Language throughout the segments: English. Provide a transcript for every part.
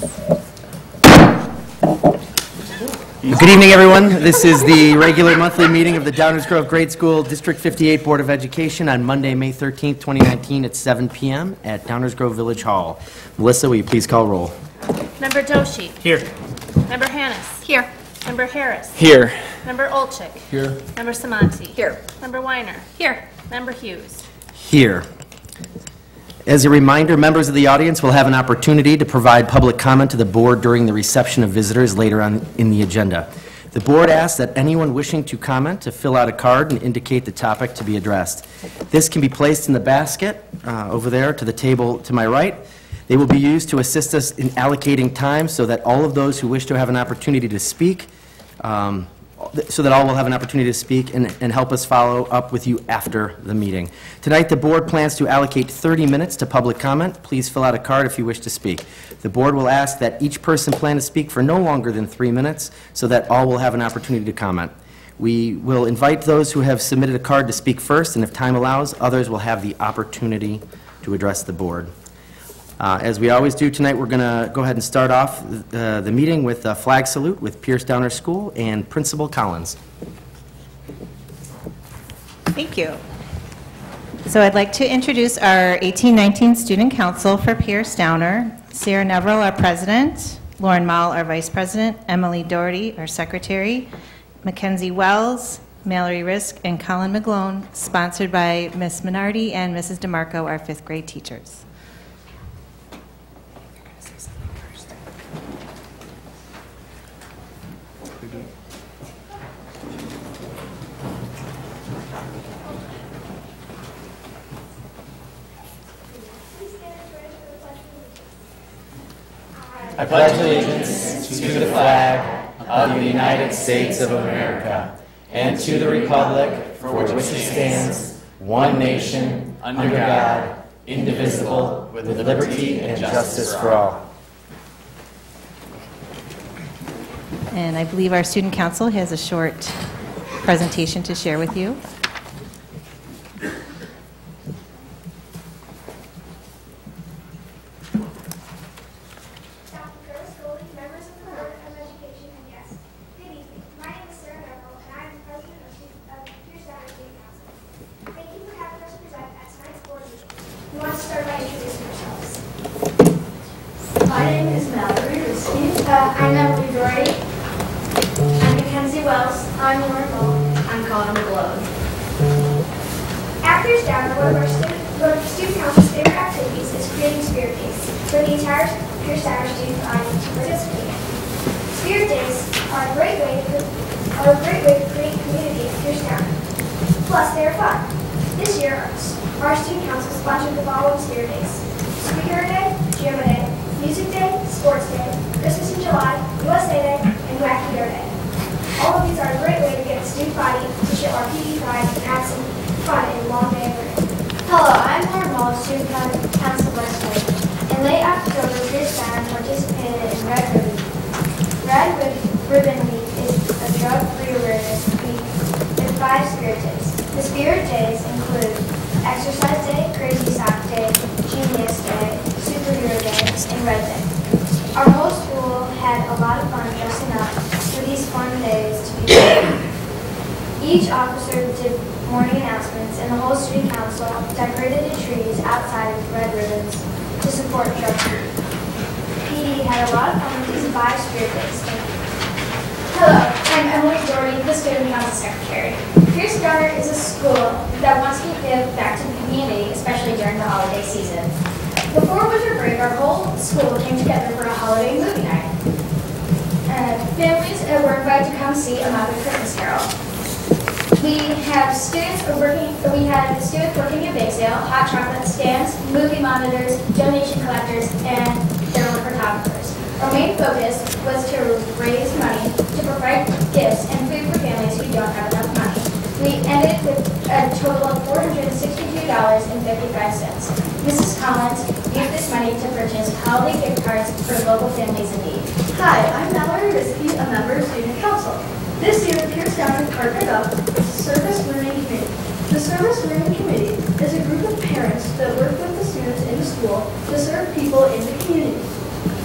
Good evening, everyone. This is the regular monthly meeting of the Downers Grove Grade School District 58 Board of Education on Monday, May 13th, 2019, at 7 PM at Downers Grove Village Hall. Melissa, will you please call roll? Member Doshi. Here. Member Hannis. Here. Member Harris. Here. Member Olchik. Here. Member Samanti. Here. Member Weiner. Here. Member Hughes. Here. As a reminder, members of the audience will have an opportunity to provide public comment to the board during the reception of visitors later on in the agenda. The board asks that anyone wishing to comment to fill out a card and indicate the topic to be addressed. This can be placed in the basket uh, over there to the table to my right. They will be used to assist us in allocating time so that all of those who wish to have an opportunity to speak um, so that all will have an opportunity to speak and, and help us follow up with you after the meeting. Tonight, the board plans to allocate 30 minutes to public comment. Please fill out a card if you wish to speak. The board will ask that each person plan to speak for no longer than three minutes so that all will have an opportunity to comment. We will invite those who have submitted a card to speak first, and if time allows, others will have the opportunity to address the board. Uh, As we always do tonight, we're going to go ahead and start off uh, the meeting with a flag salute with Pierce Downer School and Principal Collins. Thank you. So I'd like to introduce our 1819 Student Council for Pierce Downer. Sarah Neville, our president, Lauren Mall, our vice president, Emily Doherty, our secretary, Mackenzie Wells, Mallory Risk, and Colin McGlone, sponsored by Ms. Minardi and Mrs. DeMarco, our fifth grade teachers. I pledge allegiance to the flag of the United States of America and to the republic for which it stands, one nation, under God, indivisible, with liberty and justice for all. And I believe our student council has a short presentation to share with you. Each officer did morning announcements, and the whole city council decorated the trees outside with red ribbons to support drug free. PD had a lot of fun with these five spirit days. Hello, I'm Emily Doherty, the student council secretary. Pierce Downer is a school that wants to give back to the community, especially during the holiday season. Before winter break, our whole school came together for a holiday movie night. Uh, families were invited to come see A Muppet Christmas Carol. We have students working, we had students working at Bake Sale, hot chocolate stands, movie monitors, donation collectors, and were photographers. Our main focus was to raise money to provide gifts and food for families who don't have enough money. We ended with a total of $462.55. Mrs. Collins used this money to purchase holiday gift cards for local families in need. Hi, I'm Mallory Risky, a member of Student Council. This year, Pierce Downer partnered up with the Service Learning Committee. The Service Learning Committee is a group of parents that work with the students in the school to serve people in the community.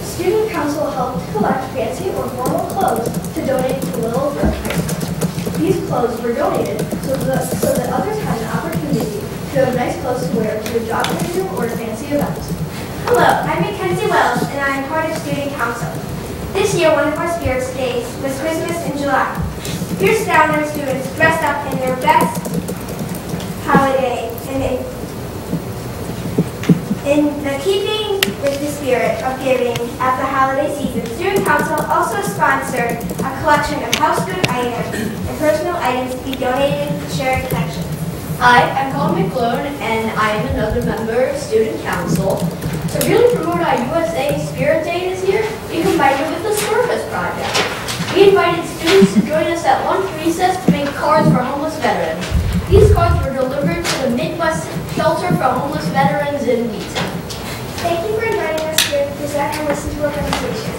Student Council helped collect fancy or formal clothes to donate to Little Brook High School. These clothes were donated so that, so that others had an opportunity to have nice clothes to wear to a job interview or a fancy event. Hello, I'm Mackenzie Wells, and I'm part of Student Council. This year, one of our Spirits Days was Christmas July. Pierce Downer students dressed up in their best holiday, and in, in the keeping with the spirit of giving at the holiday season, Student Council also sponsored a collection of house good items and personal items to be donated to charity collections. Hi, I'm Colin McClone, and I am another member of Student Council. To really promote our USA Spirit Day this year, we combined it with the Service Project. We invited students to join us at lunch recess to make cards for homeless veterans. These cards were delivered to the Midwest Shelter for Homeless Veterans in Wheaton. Thank you for joining us here to present and listen to our presentation.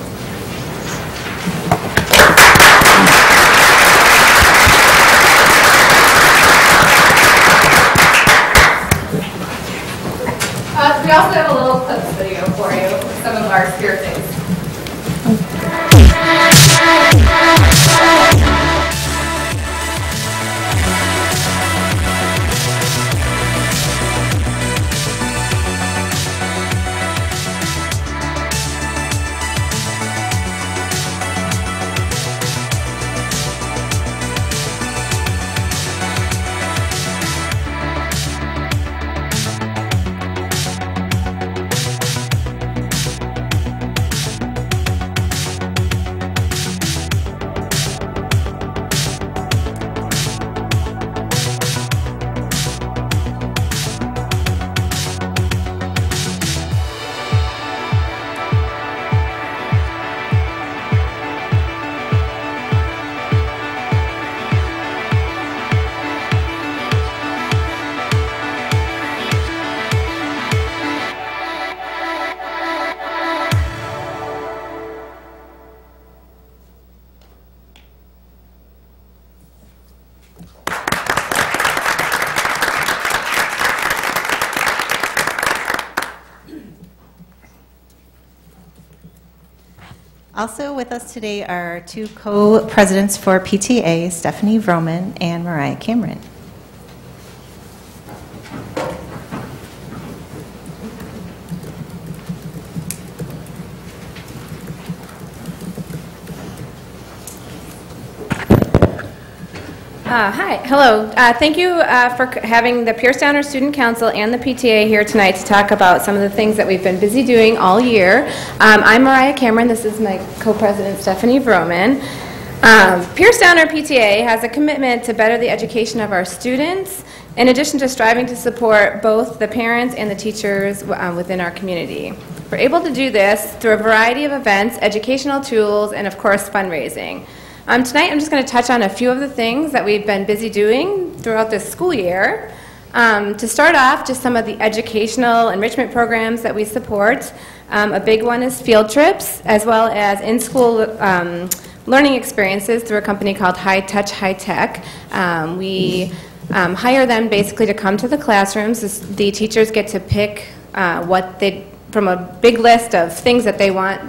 Uh, we also have a little clips video for you some of our spirit days. Also with us today are two co-presidents for PTA, Stephanie Vroman and Mariah Cameron. Uh, Hi, hello. Uh, Thank you uh, for having the Pierce Downer Student Council and the PTA here tonight to talk about some of the things that we've been busy doing all year. Um, I'm Mariah Cameron, this is my co-president Stephanie Vroman. Um, Pierce Downer PTA has a commitment to better the education of our students, in addition to striving to support both the parents and the teachers uh, within our community. We're able to do this through a variety of events, educational tools, and of course fundraising. Um, tonight, I'm just going to touch on a few of the things that we've been busy doing throughout this school year. Um, to start off, just some of the educational enrichment programs that we support. Um, a big one is field trips, as well as in-school um, learning experiences through a company called High Touch High Tech. Um, we um, hire them basically to come to the classrooms. The teachers get to pick uh, what they, from a big list of things that they want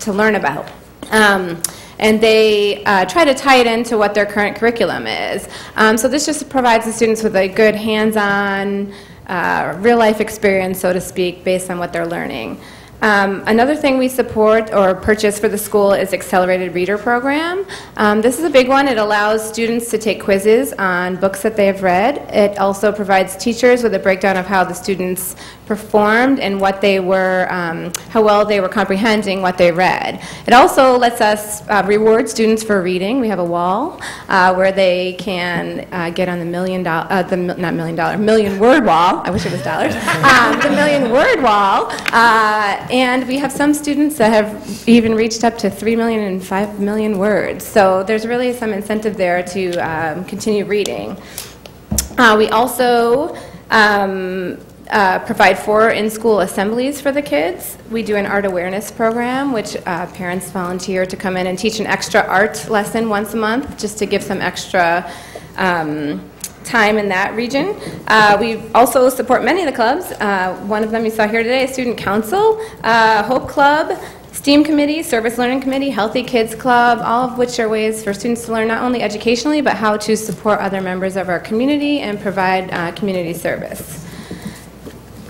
to learn about. Um, and they uh, try to tie it into what their current curriculum is. Um, so this just provides the students with a good hands-on, uh, real-life experience, so to speak, based on what they're learning. Um, Another thing we support or purchase for the school is Accelerated Reader Program. Um, This is a big one. It allows students to take quizzes on books that they have read. It also provides teachers with a breakdown of how the students performed and what they were, um, how well they were comprehending what they read. It also lets us uh, reward students for reading. We have a wall uh, where they can uh, get on the million dollar, uh, the mil- not million dollar, million word wall. I wish it was dollars. um, the million word wall. Uh, and we have some students that have even reached up to 3 million and 5 million words. So there's really some incentive there to um, continue reading. Uh, We also um, uh, provide four in-school assemblies for the kids. We do an art awareness program, which uh, parents volunteer to come in and teach an extra art lesson once a month, just to give some extra um, time in that region. Uh, We also support many of the clubs. Uh, One of them you saw here today, Student Council, uh, Hope Club, STEAM Committee, Service Learning Committee, Healthy Kids Club, all of which are ways for students to learn not only educationally, but how to support other members of our community and provide uh, community service.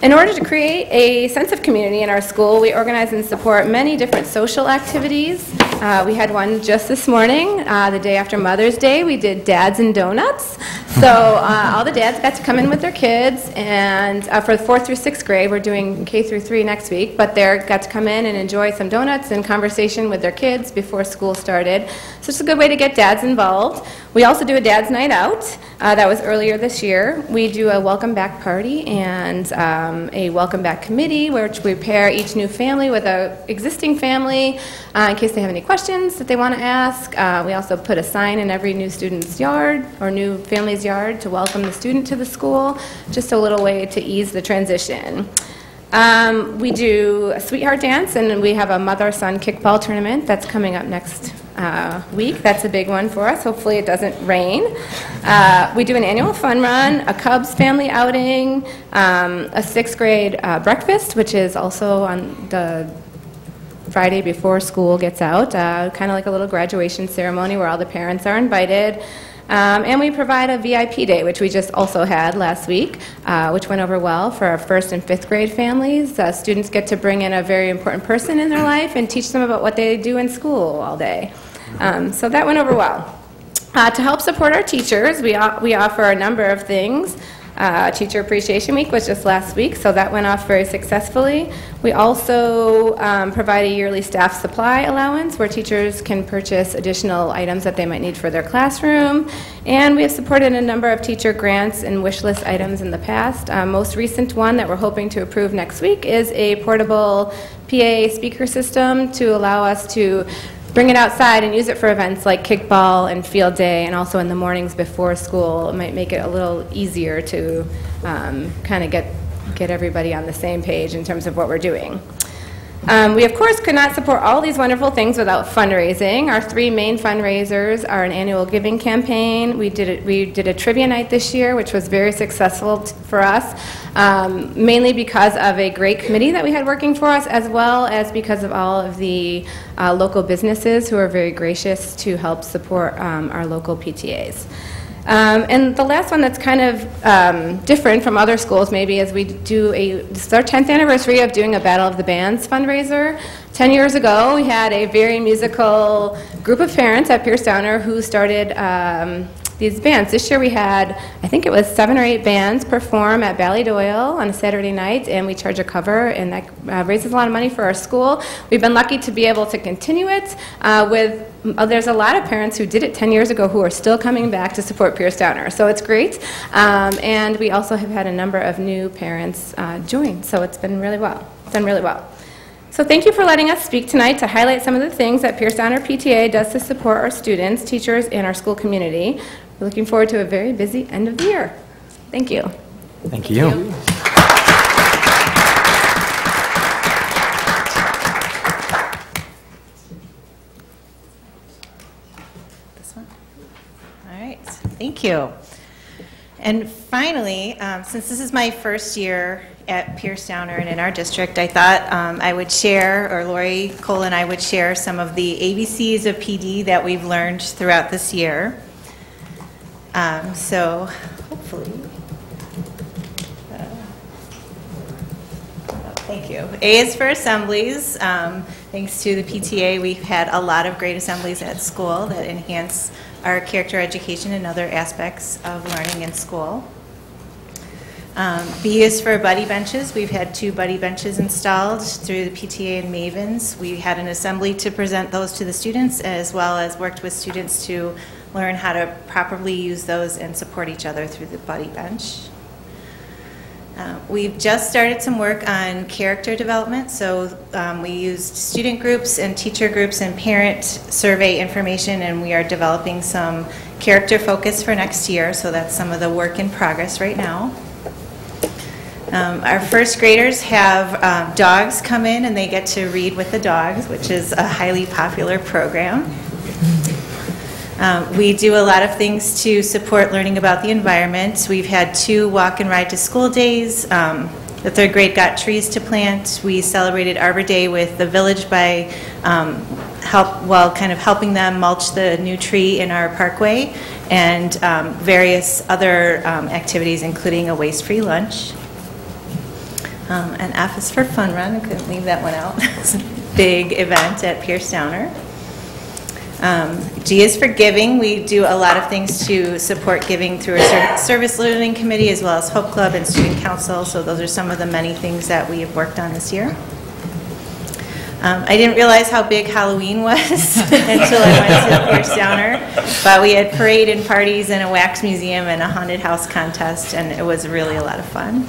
In order to create a sense of community in our school, we organize and support many different social activities. Uh, we had one just this morning, uh, the day after Mother's Day. We did Dads and Donuts. So uh, all the dads got to come in with their kids, and uh, for the fourth through sixth grade, we're doing K through three next week. But they got to come in and enjoy some donuts and conversation with their kids before school started. So it's a good way to get dads involved. We also do a Dad's Night Out. Uh, that was earlier this year. We do a welcome back party and um, a welcome back committee, which we pair each new family with a existing family uh, in case they have any questions that they want to ask. Uh, we also put a sign in every new student's yard or new family's yard to welcome the student to the school. Just a little way to ease the transition. Um, we do a sweetheart dance, and we have a mother-son kickball tournament that's coming up next uh, week. That's a big one for us. Hopefully, it doesn't rain. Uh, we do an annual fun run, a Cubs family outing, um, a sixth grade uh, breakfast, which is also on the Friday before school gets out, uh, kind of like a little graduation ceremony where all the parents are invited. Um, and we provide a VIP day, which we just also had last week, uh, which went over well for our first and fifth grade families. Uh, students get to bring in a very important person in their life and teach them about what they do in school all day. Um, so that went over well. Uh, to help support our teachers, we, we offer a number of things. Uh, Teacher Appreciation Week was just last week, so that went off very successfully. We also um, provide a yearly staff supply allowance where teachers can purchase additional items that they might need for their classroom. And we have supported a number of teacher grants and wish list items in the past. Uh, most recent one that we're hoping to approve next week is a portable PA speaker system to allow us to bring it outside and use it for events like kickball and field day, and also in the mornings before school. It might make it a little easier to um, kind of get, get everybody on the same page in terms of what we're doing. Um, we, of course, could not support all these wonderful things without fundraising. Our three main fundraisers are an annual giving campaign. We did, it, we did a trivia night this year, which was very successful for us, um, mainly because of a great committee that we had working for us, as well as because of all of the uh, local businesses who are very gracious to help support um, our local PTAs. Um, and the last one that's kind of um, different from other schools maybe is we do a, this is our 10th anniversary of doing a Battle of the Bands fundraiser. 10 years ago, we had a very musical group of parents at Pierce Downer who started um, these bands. This year we had, I think it was seven or eight bands perform at Ballydoyle on a Saturday night, and we charge a cover, and that uh, raises a lot of money for our school. We've been lucky to be able to continue it uh, with, uh, there's a lot of parents who did it 10 years ago who are still coming back to support Pierce Downer, so it's great. Um, and we also have had a number of new parents uh, join, so it's been really well, It's done really well. So thank you for letting us speak tonight to highlight some of the things that Pierce Downer PTA does to support our students, teachers, and our school community. We're looking forward to a very busy end of the year. Thank you. Thank you. This one? All right, thank you. And finally, um, since this is my first year at Pierce Downer and in our district, I thought um, I would share, or Lori Cole and I would share some of the ABCs of PD that we've learned throughout this year. Um, So hopefully, uh, Thank you. A is for assemblies. Um, Thanks to the PTA, we've had a lot of great assemblies at school that enhance our character education and other aspects of learning in school. Um, B is for buddy benches. We've had two buddy benches installed through the PTA and Mavens. We had an assembly to present those to the students, as well as worked with students to learn how to properly use those and support each other through the buddy bench. Uh, We've just started some work on character development, so um, we used student groups and teacher groups and parent survey information, and we are developing some character focus for next year, so that's some of the work in progress right now. Um, Our first graders have um, dogs come in, and they get to read with the dogs, which is a highly popular program. Um, We do a lot of things to support learning about the environment. We've had two walk and ride to school days um, The third grade got trees to plant. We celebrated Arbor Day with the village by um, help, well, kind of helping them mulch the new tree in our parkway and um, various other um, activities, including a waste-free lunch. Um, And F is for Fun Run, I couldn't leave that one out. It's a Big event at Pierce Downer. Um, G is for giving. We do a lot of things to support giving through a service learning committee as well as Hope Club and Student Council. So those are some of the many things that we have worked on this year. Um, I didn't realize how big Halloween was until I went to the Pierce Downer. But we had parade and parties and a wax museum and a haunted house contest, and it was really a lot of fun.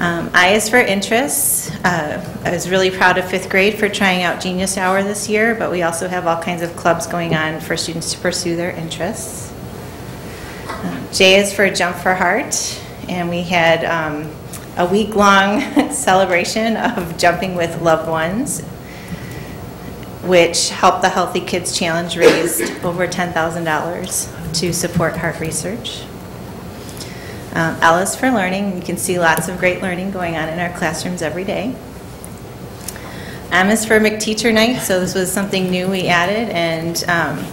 Um, I is for interests. Uh, I was really proud of fifth grade for trying out Genius Hour this year, but we also have all kinds of clubs going on for students to pursue their interests. Um, J is for Jump for Heart, and we had um, a week-long celebration of jumping with loved ones, which helped the Healthy Kids Challenge raise over $10,000 to support heart research. Um, is for learning. You can see lots of great learning going on in our classrooms every day. M is for McTeacher Night, so this was something new we added, and um,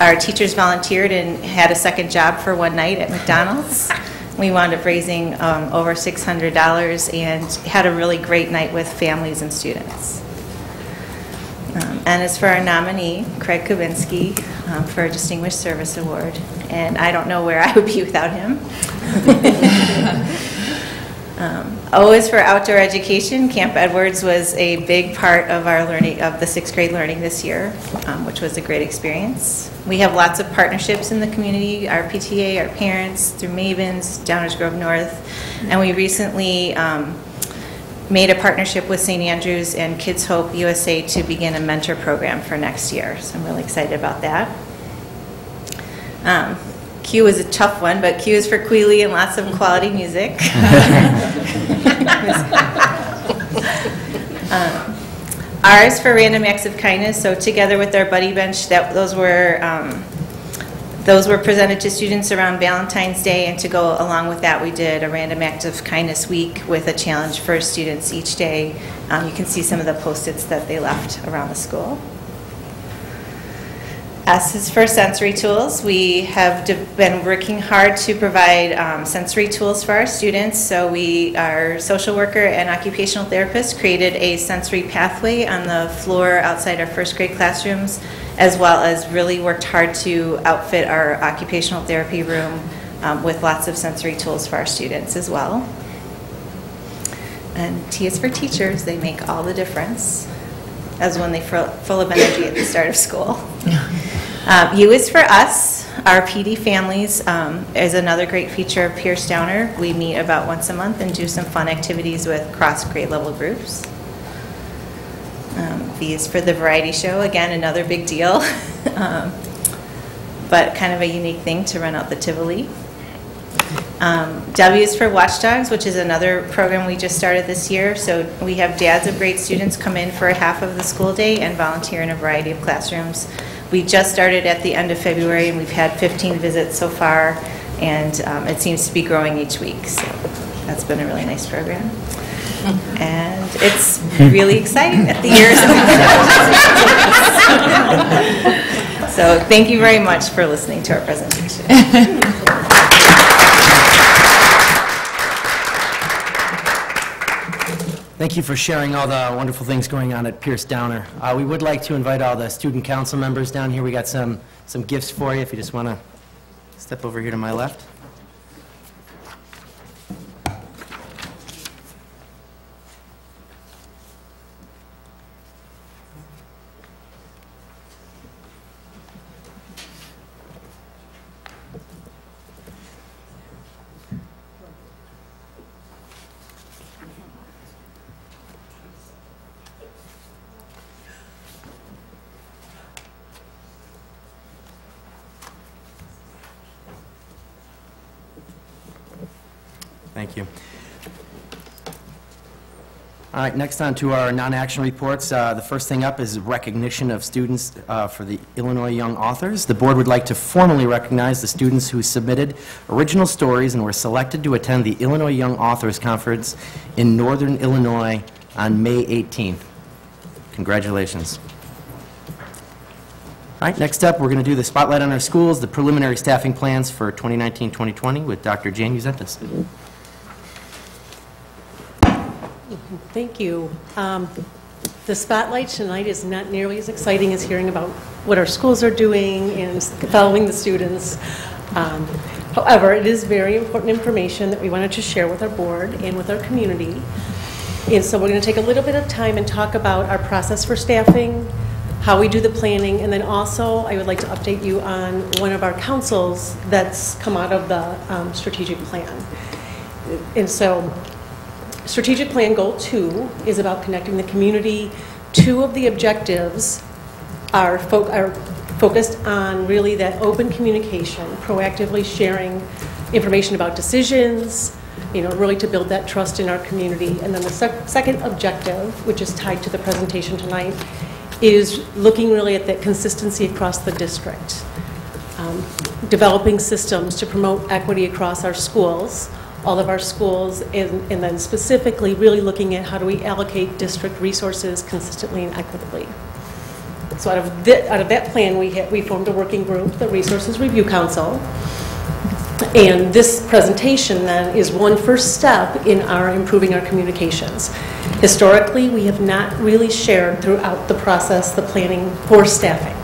our teachers volunteered and had a second job for one night at McDonald's. We wound up raising um, over $600 and had a really great night with families and students. Um, And is for our nominee, Craig Kubinski, um, for a Distinguished Service Award. And I don't know where I would be without him. Um, O is for outdoor education. Camp Edwards was a big part of our learning, of the sixth grade learning this year, um, which was a great experience. We have lots of partnerships in the community, our PTA, our parents, through Mavens, Downers Grove North, and we recently um, made a partnership with St. Andrews and Kids Hope USA to begin a mentor program for next year, so I'm really excited about that. Um, Q is a tough one, but Q is for Queely and lots of quality music. Um, R is for random acts of kindness, so together with our buddy bench, that, those were, um, those were presented to students around Valentine's Day, and to go along with that, we did a random act of kindness week with a challenge for students each day. Um, You can see some of the Post-its that they left around the school. S is for sensory tools. We have been working hard to provide um, sensory tools for our students. So we, our social worker and occupational therapist created a sensory pathway on the floor outside our first grade classrooms, as well as really worked hard to outfit our occupational therapy room um, with lots of sensory tools for our students as well. And T is for teachers. They make all the difference, as when they full full of energy at the start of school. Um, U is for us. Our PD families um, is another great feature of Pierce Downer. We meet about once a month and do some fun activities with cross grade level groups. Um, V is for the variety show. Again, another big deal, um, but kind of a unique thing to run out the Tivoli. Um, W is for Watchdogs, which is another program we just started this year. So we have dads of great students come in for a half of the school day and volunteer in a variety of classrooms. We just started at the end of February, and we've had 15 visits so far, and um, it seems to be growing each week. So that's been a really nice program. And it's really exciting that the year is So thank you very much for listening to our presentation. Thank you for sharing all the wonderful things going on at Pierce Downer. Uh, We would like to invite all the student council members down here. We got some, some gifts for you, if you just want to step over here to my left. Thank you. All right, next on to our non-action reports. Uh, The first thing up is recognition of students uh, for the Illinois Young Authors. The board would like to formally recognize the students who submitted original stories and were selected to attend the Illinois Young Authors Conference in Northern Illinois on May 18th. Congratulations. All right, next up, we're going to do the spotlight on our schools, the preliminary staffing plans for 2019-2020 with Dr. Jane Uzentis. Thank you. Um, The spotlight tonight is not nearly as exciting as hearing about what our schools are doing and following the students. Um, However, it is very important information that we wanted to share with our board and with our community. And so we're going to take a little bit of time and talk about our process for staffing, how we do the planning, and then also, I would like to update you on one of our councils that's come out of the um, strategic plan. And so, Strategic Plan Goal Two is about connecting the community. Two of the objectives are fo- are focused on really that open communication, proactively sharing information about decisions, you know, really to build that trust in our community. And then the sec- second objective, which is tied to the presentation tonight, is looking really at that consistency across the district um, developing systems to promote equity across our schools, all of our schools, and and then specifically really looking at how do we allocate district resources consistently and equitably. So out of out of that plan, we we formed a working group, the Resources Review Council. And this presentation then is one first step in our improving our communications. Historically, we have not really shared throughout the process the planning for staffing.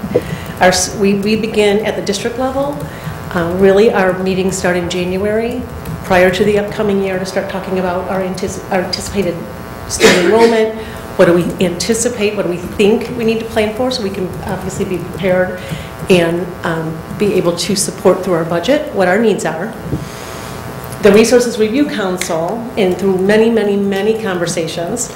Our, we, we begin at the district level. Um, Really, our meetings start in January, prior to the upcoming year, to start talking about our antici- our anticipated student enrollment, what do we anticipate, what do we think we need to plan for, so we can obviously be prepared and um, be able to support through our budget what our needs are. The Resources Review Council, and through many, many, many conversations,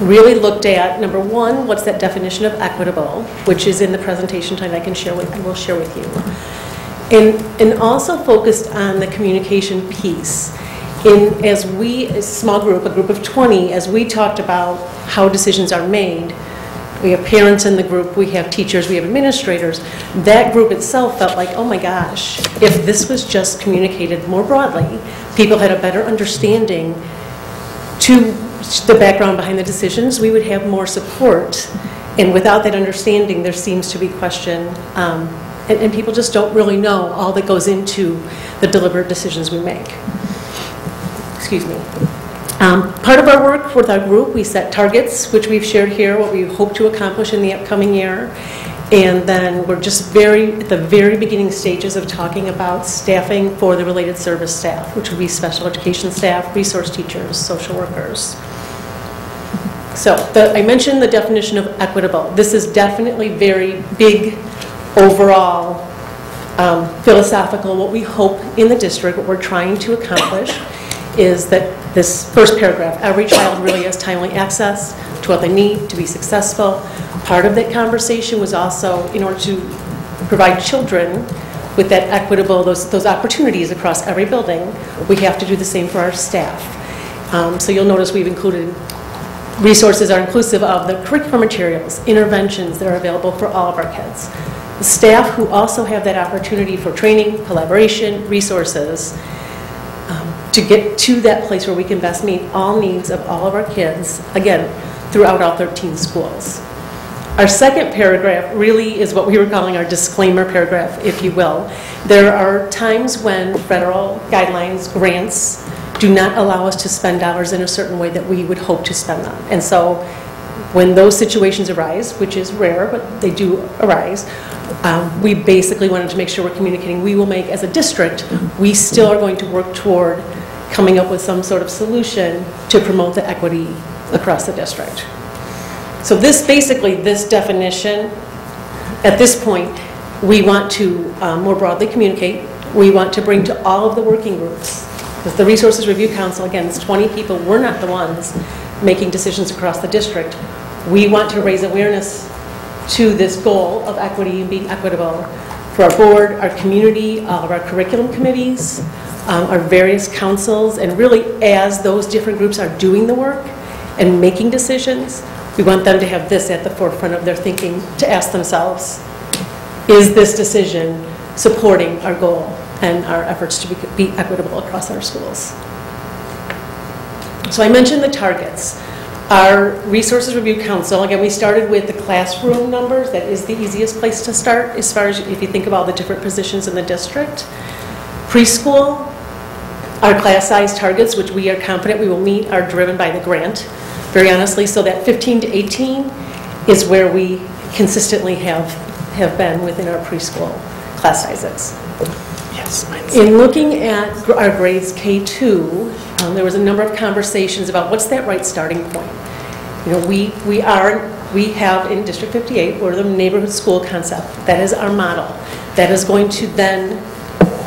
really looked at, number one, what's that definition of equitable, which is in the presentation tonight I can share with, I will share with you. And, and also focused on the communication piece. In, as we, a small group, a group of 20, as we talked about how decisions are made, we have parents in the group, we have teachers, we have administrators, that group itself felt like, oh my gosh, if this was just communicated more broadly, people had a better understanding to the background behind the decisions, we would have more support. And without that understanding, there seems to be question, um, and, and people just don't really know all that goes into the deliberate decisions we make. Excuse me. Um, Part of our work with our group, we set targets, which we've shared here, what we hope to accomplish in the upcoming year. And then we're just very, at the very beginning stages of talking about staffing for the related service staff, which would be special education staff, resource teachers, social workers. So the- I mentioned the definition of equitable. This is definitely very big, overall, um, philosophical, what we hope in the district, what we're trying to accomplish is that this first paragraph, every child really has timely access to what they need to be successful. Part of that conversation was also, in order to provide children with that equitable, those, those opportunities across every building, we have to do the same for our staff. Um, So you'll notice we've included resources are inclusive of the curriculum materials, interventions that are available for all of our kids. Staff who also have that opportunity for training, collaboration, resources, um, to get to that place where we can best meet all needs of all of our kids, again, throughout all 13 schools. Our second paragraph really is what we were calling our disclaimer paragraph, if you will. There are times when federal guidelines, grants, do not allow us to spend dollars in a certain way that we would hope to spend them. And so when those situations arise, which is rare, but they do arise, um, we basically wanted to make sure we're communicating, we will make, as a district, we still are going to work toward coming up with some sort of solution to promote the equity across the district. So this, basically, this definition, at this point, we want to um, more broadly communicate. We want to bring to all of the working groups. Because the Resources Review Council, again, it's 20 people, we're not the ones making decisions across the district. We want to raise awareness to this goal of equity and being equitable for our board, our community, all of our curriculum committees, um, our various councils, and really as those different groups are doing the work, and making decisions, we want them to have this at the forefront of their thinking, to ask themselves, is this decision supporting our goal and our efforts to be- be equitable across our schools? So I mentioned the targets. Our Resources Review Council, again, we started with the classroom numbers. That is the easiest place to start as far as if you think about the different positions in the district. Preschool, our class size targets, which we are confident we will meet, are driven by the grant, very honestly. So that 15 to 18 is where we consistently have, have been within our preschool class sizes. In looking at our grades K-2, um, there was a number of conversations about what's that right starting point? You know, we, we are, we have in District 58, we're the neighborhood school concept. That is our model. That is going to then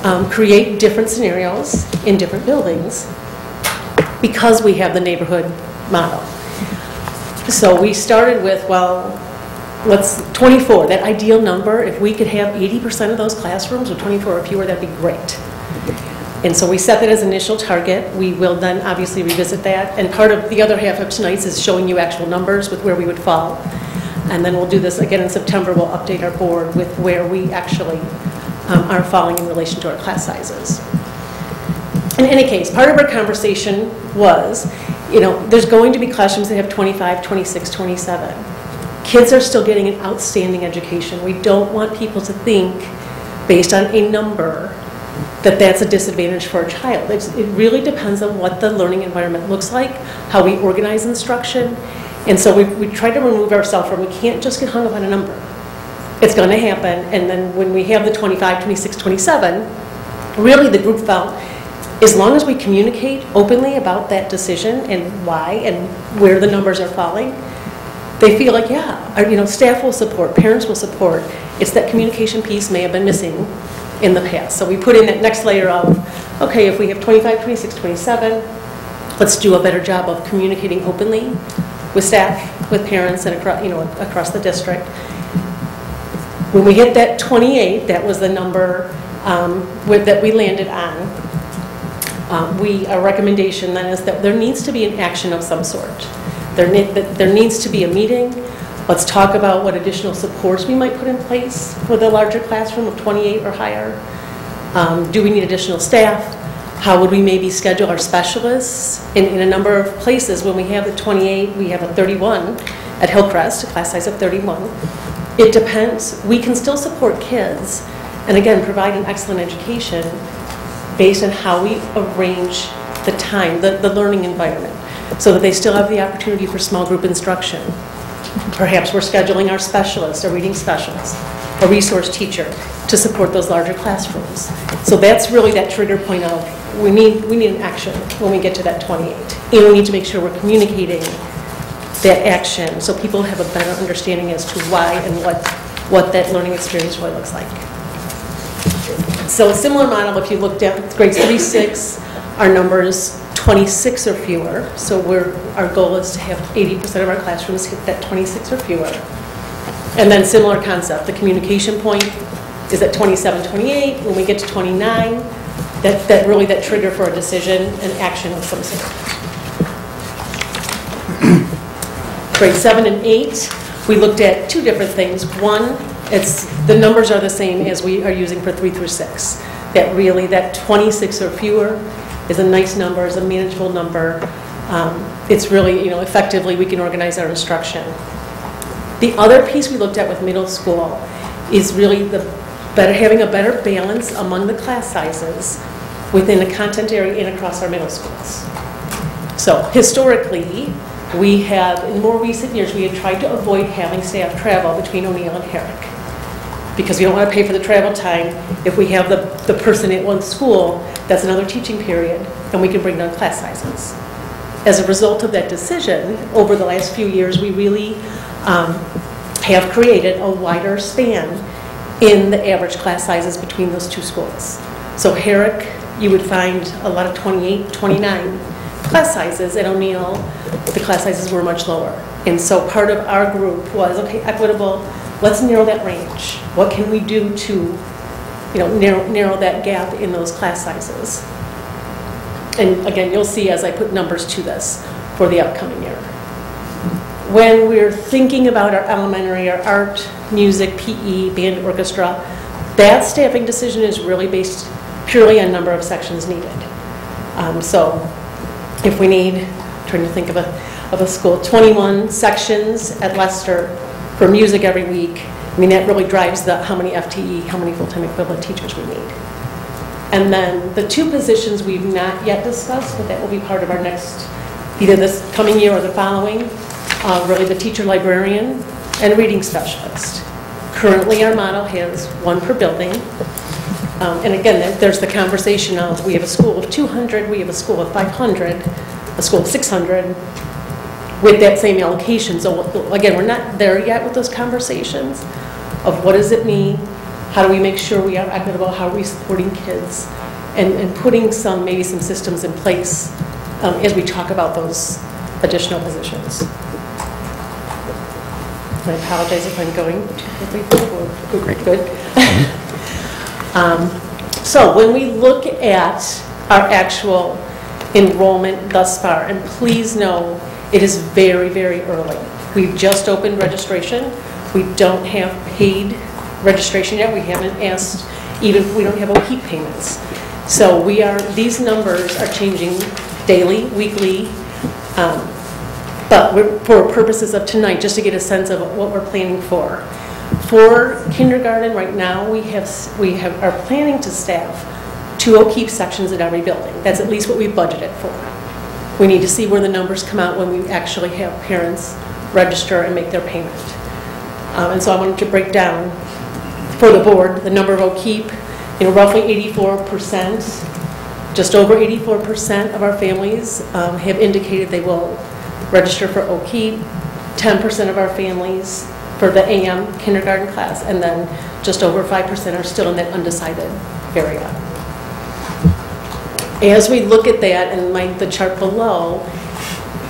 um, create different scenarios in different buildings because we have the neighborhood model. So we started with, well, let's, 24, that ideal number, if we could have 80% of those classrooms with 24 or fewer, that'd be great. And so we set that as initial target. We will then obviously revisit that. And part of the other half of tonight's is showing you actual numbers with where we would fall. And then we'll do this again in September. We'll update our board with where we actually um, are falling in relation to our class sizes. In any case, part of our conversation was, you know, there's going to be classrooms that have 25, 26, 27. Kids are still getting an outstanding education. We don't want people to think, based on a number, that that's a disadvantage for a child. It's- It really depends on what the learning environment looks like, how we organize instruction. And so we we try to remove ourselves from, we can't just get hung up on a number. It's going to happen, and then when we have the 25, 26, 27, really the group felt, as long as we communicate openly about that decision and why and where the numbers are falling, they feel like, yeah, you know, staff will support, parents will support. It's that communication piece may have been missing in the past. So we put in that next layer of, okay, if we have 25, 26, 27, let's do a better job of communicating openly with staff, with parents, and across, you know, across the district. When we hit that 28, that was the number um, with- that we landed on, um, we, our recommendation then is that there needs to be an action of some sort. There ne- there needs to be a meeting. Let's talk about what additional supports we might put in place for the larger classroom of 28 or higher. Um, Do we need additional staff? How would we maybe schedule our specialists? In, in a number of places, when we have the 28, we have a 31 at Hillcrest, a class size of 31. It depends. We can still support kids, and again, provide an excellent education based on how we arrange the time, the, the learning environment, so that they still have the opportunity for small group instruction. Perhaps we're scheduling our specialist, a reading specialist, a resource teacher to support those larger classrooms. So that's really that trigger point of, we need, we need an action when we get to that 28. And we need to make sure we're communicating that action so people have a better understanding as to why and what, what that learning experience really looks like. So a similar model, if you looked at grades 3, 6, our numbers 26 or fewer. So we're, our goal is to have 80% of our classrooms hit that 26 or fewer. And then similar concept, the communication point is at 27, 28. When we get to 29, that, that really that trigger for a decision and action of some sort. Grade seven and eight, we looked at two different things. One, it's, the numbers are the same as we are using for three through six. That really, that 26 or fewer is a nice number, is a manageable number. Um, It's really, you know, effectively, we can organize our instruction. The other piece we looked at with middle school is really the, better, having a better balance among the class sizes within the content area and across our middle schools. So historically, we have, in more recent years, we have tried to avoid having staff travel between O'Neill and Herrick. Because we don't want to pay for the travel time. If we have the, the person at one school, that's another teaching period, and we can bring down class sizes. As a result of that decision, over the last few years, we really um, have created a wider span in the average class sizes between those two schools. So Herrick, you would find a lot of 28, 29 class sizes. At O'Neill, the class sizes were much lower. And so part of our group was, okay, equitable, let's narrow that range. What can we do to, you know, narrow, narrow that gap in those class sizes? And again, you'll see as I put numbers to this for the upcoming year. when we're thinking about our elementary, our art, music, PE, band, orchestra, that staffing decision is really based purely on number of sections needed. Um, So if we need, trying to think of a, of a school, 21 sections at Lester for music every week, I mean, that really drives the, how many FTE, how many full-time equivalent teachers we need. And then the two positions we've not yet discussed, but that will be part of our next, either this coming year or the following, uh, really the teacher librarian and reading specialist. Currently, our model has one per building. Um, And again, there's the conversation of, we have a school of 200, we have a school of 500, a school of 600, with that same allocation. So again, we're not there yet with those conversations of what does it mean? How do we make sure we are equitable? How are we supporting kids? And, and putting some, maybe some systems in place um, as we talk about those additional positions. I apologize if I'm going too quickly. Good, Good. Um, So when we look at our actual enrollment thus far, and please know, it is very, very early. We've just opened registration. We don't have paid registration yet. We haven't asked, even, we don't have OPEB payments. So we are, these numbers are changing daily, weekly, um, but for purposes of tonight, just to get a sense of what we're planning for. For kindergarten, right now, we have, we have, are planning to staff two O'Keefe sections in every building. That's at least what we budgeted for. We need to see where the numbers come out when we actually have parents register and make their payment. Um, And so I wanted to break down for the board, the number of O'Keefe, you know, roughly 84%, just over 84% of our families um, have indicated they will register for O'Keefe, 10% of our families for the AM kindergarten class, and then just over 5% are still in that undecided area. As we look at that, and my, the chart below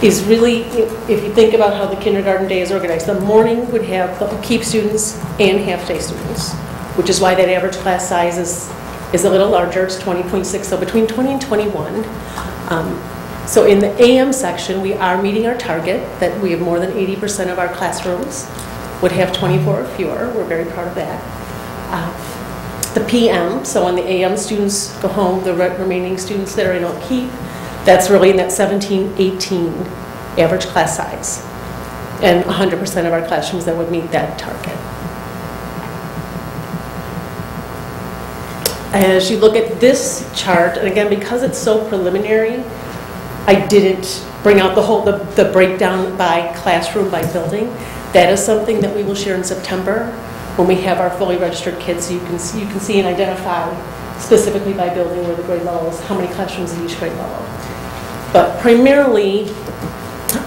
is really, if you think about how the kindergarten day is organized, the morning would have the O'Keefe students and half-day students, which is why that average class size is, is a little larger, it's 20.6, so between 20 and 21. Um, So in the AM section, we are meeting our target, that we have more than 80% of our classrooms would have 24 or fewer, we're very proud of that. Uh, the PM, so when the AM students go home, the re- remaining students that are in O'Keefe, that's really in that 17, 18 average class size. And 100% of our classrooms that would meet that target. As you look at this chart, and again, because it's so preliminary, I didn't bring out the whole, the the breakdown by classroom, by building. That is something that we will share in September when we have our fully registered kids, you can, see- you can see and identify specifically by building where the grade levels, how many classrooms in each grade level. But primarily,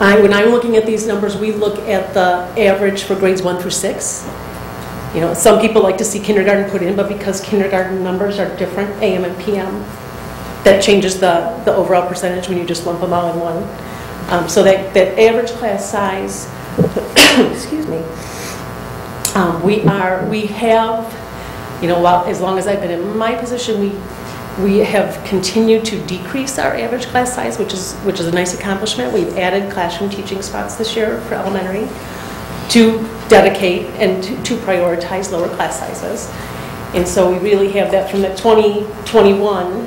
I, when I'm looking at these numbers, we look at the average for grades one through six. You know, some people like to see kindergarten put in, but because kindergarten numbers are different, AM and PM, that changes the, the overall percentage when you just lump them all in one. Um, So that, that average class size, excuse me, um, we are, we have, you know, while, as long as I've been in my position, we, we have continued to decrease our average class size, which is, which is a nice accomplishment. We've added classroom teaching spots this year for elementary to dedicate and to to prioritize lower class sizes. And so we really have that from the 2021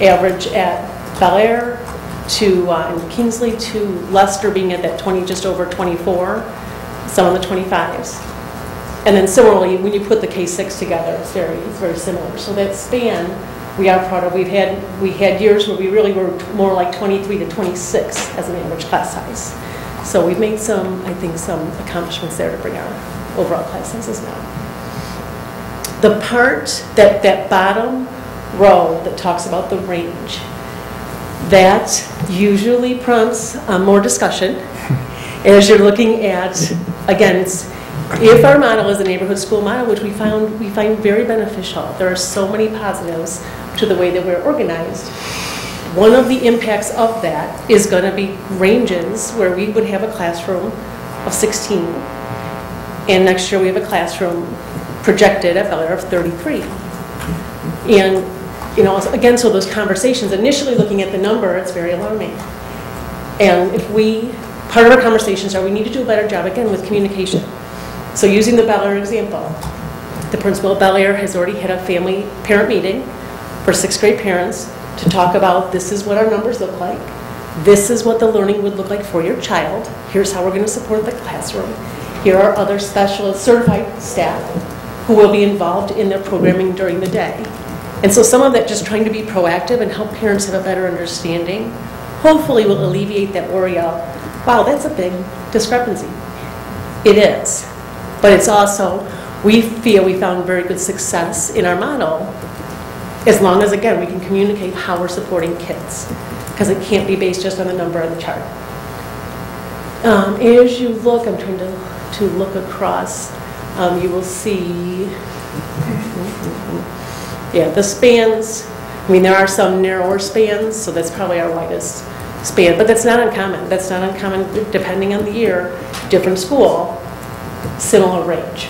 average at Belle Aire to uh, in Kingsley to Lester being at that 20, just over 24, some of the 25s. And then similarly, when you put the K-6 together, it's very, it's very similar. So that span, we are proud of. We've had, we had years where we really were more like 23 to 26 as an average class size. So we've made some, I think, some accomplishments there to bring our overall class sizes down. The part, that, that bottom row that talks about the range, that usually prompts uh, more discussion as you're looking at, again, it's, if our model is a neighborhood school model, which we found, we find very beneficial, there are so many positives to the way that we're organized. One of the impacts of that is going to be ranges where we would have a classroom of 16, and next year we have a classroom projected at Belle Aire of 33. And, you know, again, so those conversations, initially looking at the number, it's very alarming. And if we part of our conversations are we need to do a better job, again, with communication. So using the Belle Aire example, the principal of Belle Aire has already had a family parent meeting for sixth grade parents to talk about this is what our numbers look like. This is what the learning would look like for your child. Here's how we're going to support the classroom. Here are other specialist certified staff who will be involved in their programming during the day. And so some of that just trying to be proactive and help parents have a better understanding, hopefully will alleviate that worry of, wow, that's a big discrepancy. It is. But it's also, we feel we found very good success in our model, as long as, again, we can communicate how we're supporting kids, because it can't be based just on the number on the chart. Um, As you look, I'm trying to, to look across, um, you will see, yeah, the spans, I mean, there are some narrower spans, so that's probably our widest span, but that's not uncommon. That's not uncommon, depending on the year, different school, similar range.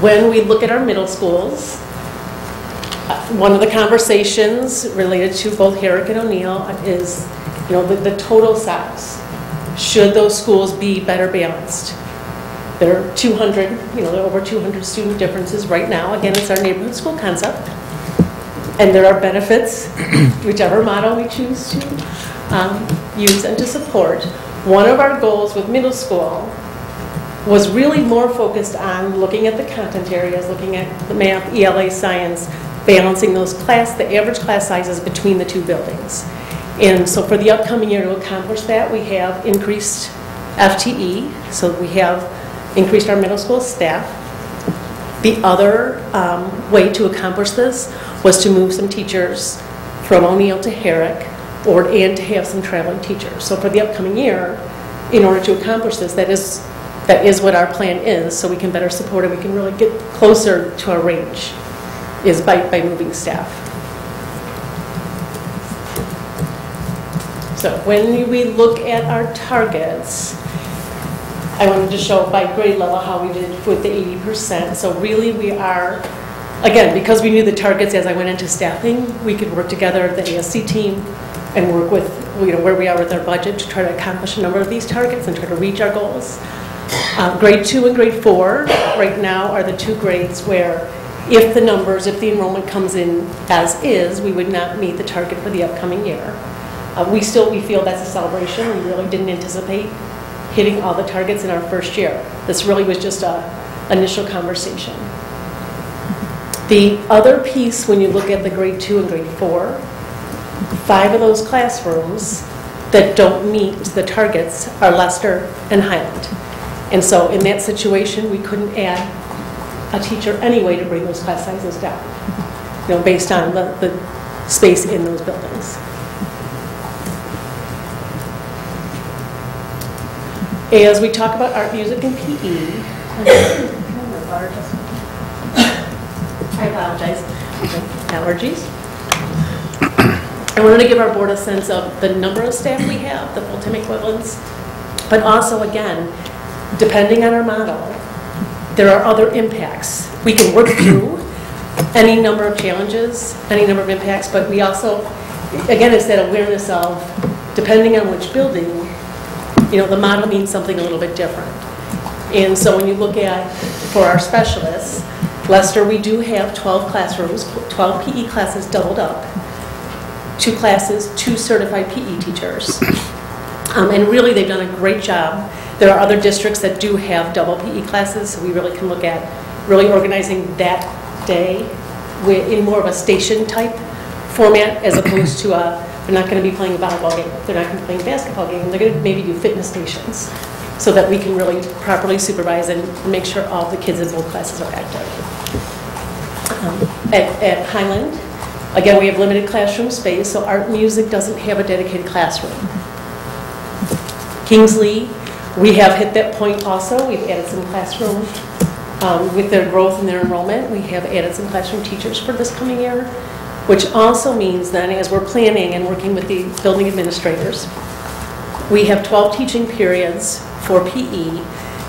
When we look at our middle schools, uh, one of the conversations related to both Herrick and O'Neill is, you know, the, the total size. Should those schools be better balanced? There are 200, you know, there are over 200 student differences right now. Again, it's our neighborhood school concept. And there are benefits, whichever model we choose to um, use and to support. One of our goals with middle school was really more focused on looking at the content areas, looking at the math, ELA, science, balancing those class, the average class sizes between the two buildings. And so for the upcoming year to accomplish that, we have increased FTE, so we have increased our middle school staff. The other um, way to accomplish this was to move some teachers from O'Neill to Herrick, and to have some traveling teachers. So for the upcoming year, in order to accomplish this, that is, that is what our plan is, so we can better support and we can really get closer to our range, is by, by moving staff. So when we look at our targets, I wanted to show by grade level how we did with the 80%. So really, we are, again, because we knew the targets as I went into staffing, we could work together, the ASC team, and work with, you know, where we are with our budget to try to accomplish a number of these targets and try to reach our goals. Uh, Grade two and grade four, right now, are the two grades where if the numbers, if the enrollment comes in as is, we would not meet the target for the upcoming year. Uh, We still, we feel that's a celebration. We really didn't anticipate hitting all the targets in our first year. This really was just a initial conversation. The other piece, when you look at the grade two and grade four, five of those classrooms that don't meet the targets are Lester and Highland. And so in that situation, we couldn't add a teacher anyway to bring those class sizes down, you know, based on the, the space in those buildings. As we talk about art, music, and PE, I apologize, allergies. I wanted to give our board a sense of the number of staff we have, the full-time equivalents, but also, again, depending on our model, there are other impacts. We can work through any number of challenges, any number of impacts, but we also, again, it's that awareness of, depending on which building, you know, the model means something a little bit different. And so when you look at, for our specialists, Lester, we do have 12 classrooms, 12 PE classes doubled up, two classes, two certified PE teachers. Um, And really, they've done a great job. There are other districts that do have double PE classes, so we really can look at really organizing that day in more of a station-type format as opposed to a, they're not going to be playing a volleyball game, they're not going to be playing a basketball game, they're going to maybe do fitness stations, so that we can really properly supervise and make sure all the kids in both classes are active. Um, At at Highland, again, we have limited classroom space, so art and music doesn't have a dedicated classroom. Kingsley, we have hit that point also. We've added some classroom, um, with their growth in their enrollment, we have added some classroom teachers for this coming year, which also means then, as we're planning and working with the building administrators, we have 12 teaching periods for PE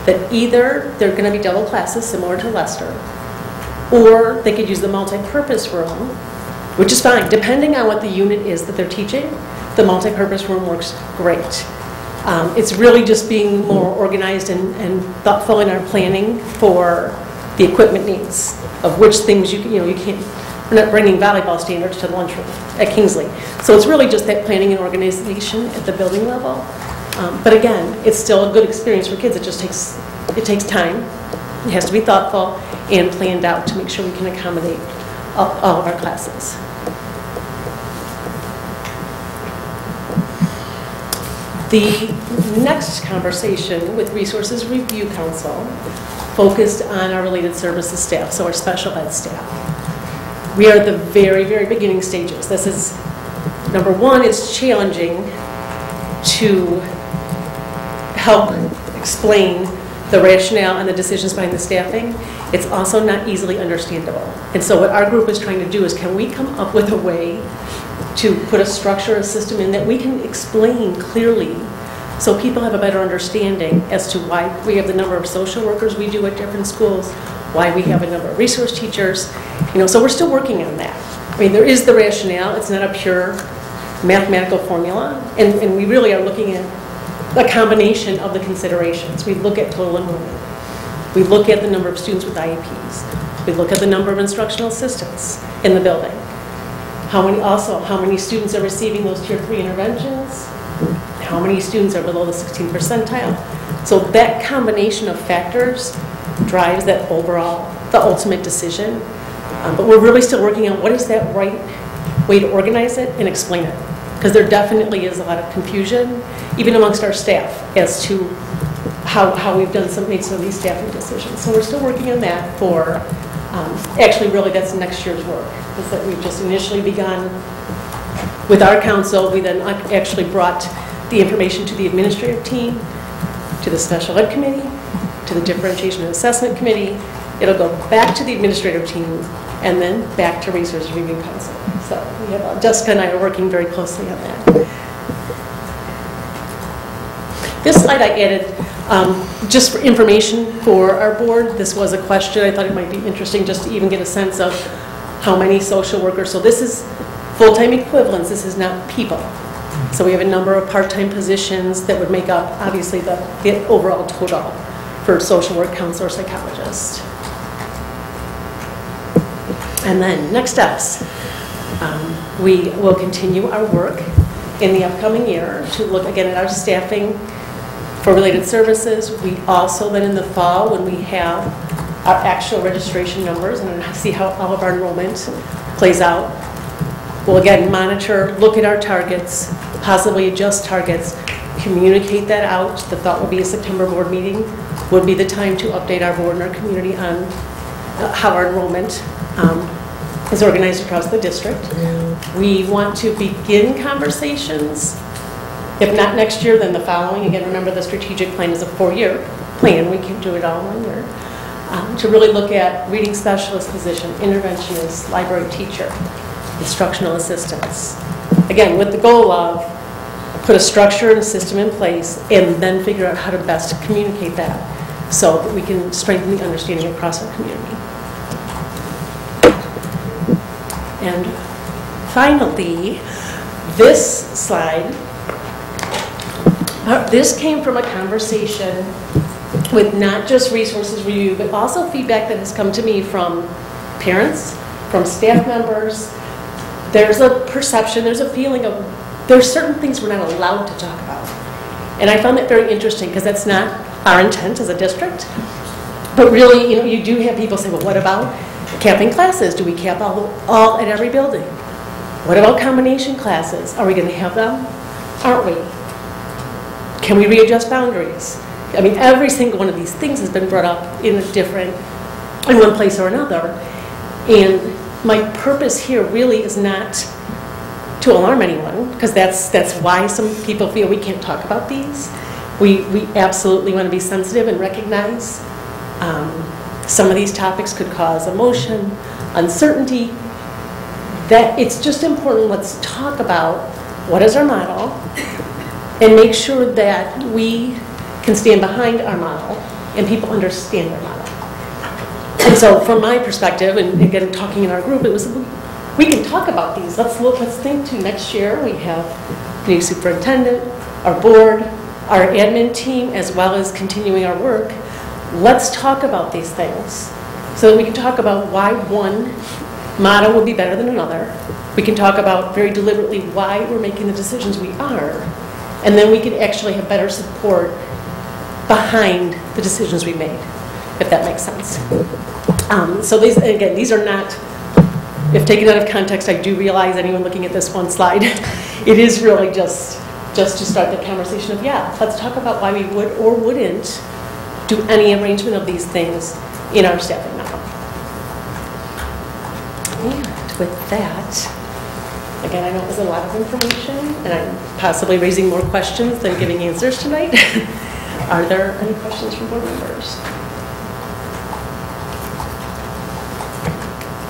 that either they're going to be double classes, similar to Lester, or they could use the multi-purpose room which is fine, depending on what the unit is that they're teaching, the multipurpose room works great. Um, It's really just being more organized and and thoughtful in our planning for the equipment needs, of which things you, you know, you can't, we're not bringing volleyball standards to the lunchroom at Kingsley. So it's really just that planning and organization at the building level. Um, But again, it's still a good experience for kids, it just takes, it takes time. It has to be thoughtful and planned out to make sure we can accommodate all all of our classes. The next conversation with Resources Review Council focused on our related services staff, so our special ed staff. We are at the very, very beginning stages. This is, number one, it's challenging to help explain the rationale and the decisions behind the staffing. It's also not easily understandable. And so what our group is trying to do is, can we come up with a way to put a structure, a system in that we can explain clearly so people have a better understanding as to why we have the number of social workers we do at different schools, why we have a number of resource teachers, you know, so we're still working on that. I mean, there is the rationale, it's not a pure mathematical formula, and, and we really are looking at a combination of the considerations. We look at total enrollment, we look at the number of students with IEPs, we look at the number of instructional assistants in the building, how many, also, how many students are receiving those tier three interventions? How many students are below the 16th percentile? So that combination of factors drives that overall, the ultimate decision. Um, But we're really still working on what is that right way to organize it and explain it? Because there definitely is a lot of confusion, even amongst our staff, as to how, how we've done some, made some of these staffing decisions. So we're still working on that for, um, actually, really, that's next year's work, is that we've just initially begun with our council, we then actually brought the information to the administrative team, to the special ed committee, to the differentiation and assessment committee. It'll go back to the administrative team, and then back to resource review council. So we have, Jessica and I are working very closely on that. This slide I added um, just for information for our board. This was a question, I thought it might be interesting just to even get a sense of how many social workers. So this is full-time equivalents, this is not people. So we have a number of part-time positions that would make up, obviously, the the overall total for social work counselor psychologist. And then, next steps. Um, We will continue our work in the upcoming year to look again at our staffing for related services. We also, then in the fall, when we have our actual registration numbers and see how all of our enrollment plays out, we'll again monitor, look at our targets, possibly adjust targets, communicate that out. The thought would be a September board meeting would be the time to update our board and our community on uh, how our enrollment um, is organized across the district. We want to begin conversations if not next year, then the following. Again, remember, the strategic plan is a four-year plan. We can do it all in one year. Um, To really look at reading specialist position, interventionist, library teacher, instructional assistants. Again, with the goal of put a structure and a system in place and then figure out how to best communicate that so that we can strengthen the understanding across our community. And finally, this slide This came from a conversation with not just resources review, but also feedback that has come to me from parents, from staff members. There's a perception, there's a feeling of, there's certain things we're not allowed to talk about. And I found that very interesting, because that's not our intent as a district. But really, you know, you do have people say, well, what about capping classes? Do we cap all, all at every building? What about combination classes? Are we going to have them? Aren't we? Can we readjust boundaries? I mean, every single one of these things has been brought up in a different, in one place or another. And my purpose here really is not to alarm anyone, because that's, that's why some people feel we can't talk about these. We, we absolutely want to be sensitive and recognize um, some of these topics could cause emotion, uncertainty. That it's just important, let's talk about what is our model, and make sure that we can stand behind our model and people understand our model. And so from my perspective, and again, talking in our group, it was, we can talk about these. Let's look, let's think to next year, we have new superintendent, our board, our admin team, as well as continuing our work. Let's talk about these things so that we can talk about why one model would be better than another. We can talk about very deliberately why we're making the decisions we are. And then we can actually have better support behind the decisions we made, if that makes sense. Um, So these, again, these are not, if taken out of context, I do realize anyone looking at this one slide, it is really just, just to start the conversation of, yeah, let's talk about why we would or wouldn't do any arrangement of these things in our staffing model. And with that, again, I know it was a lot of information, and I'm possibly raising more questions than giving answers tonight. Are there any questions from board members?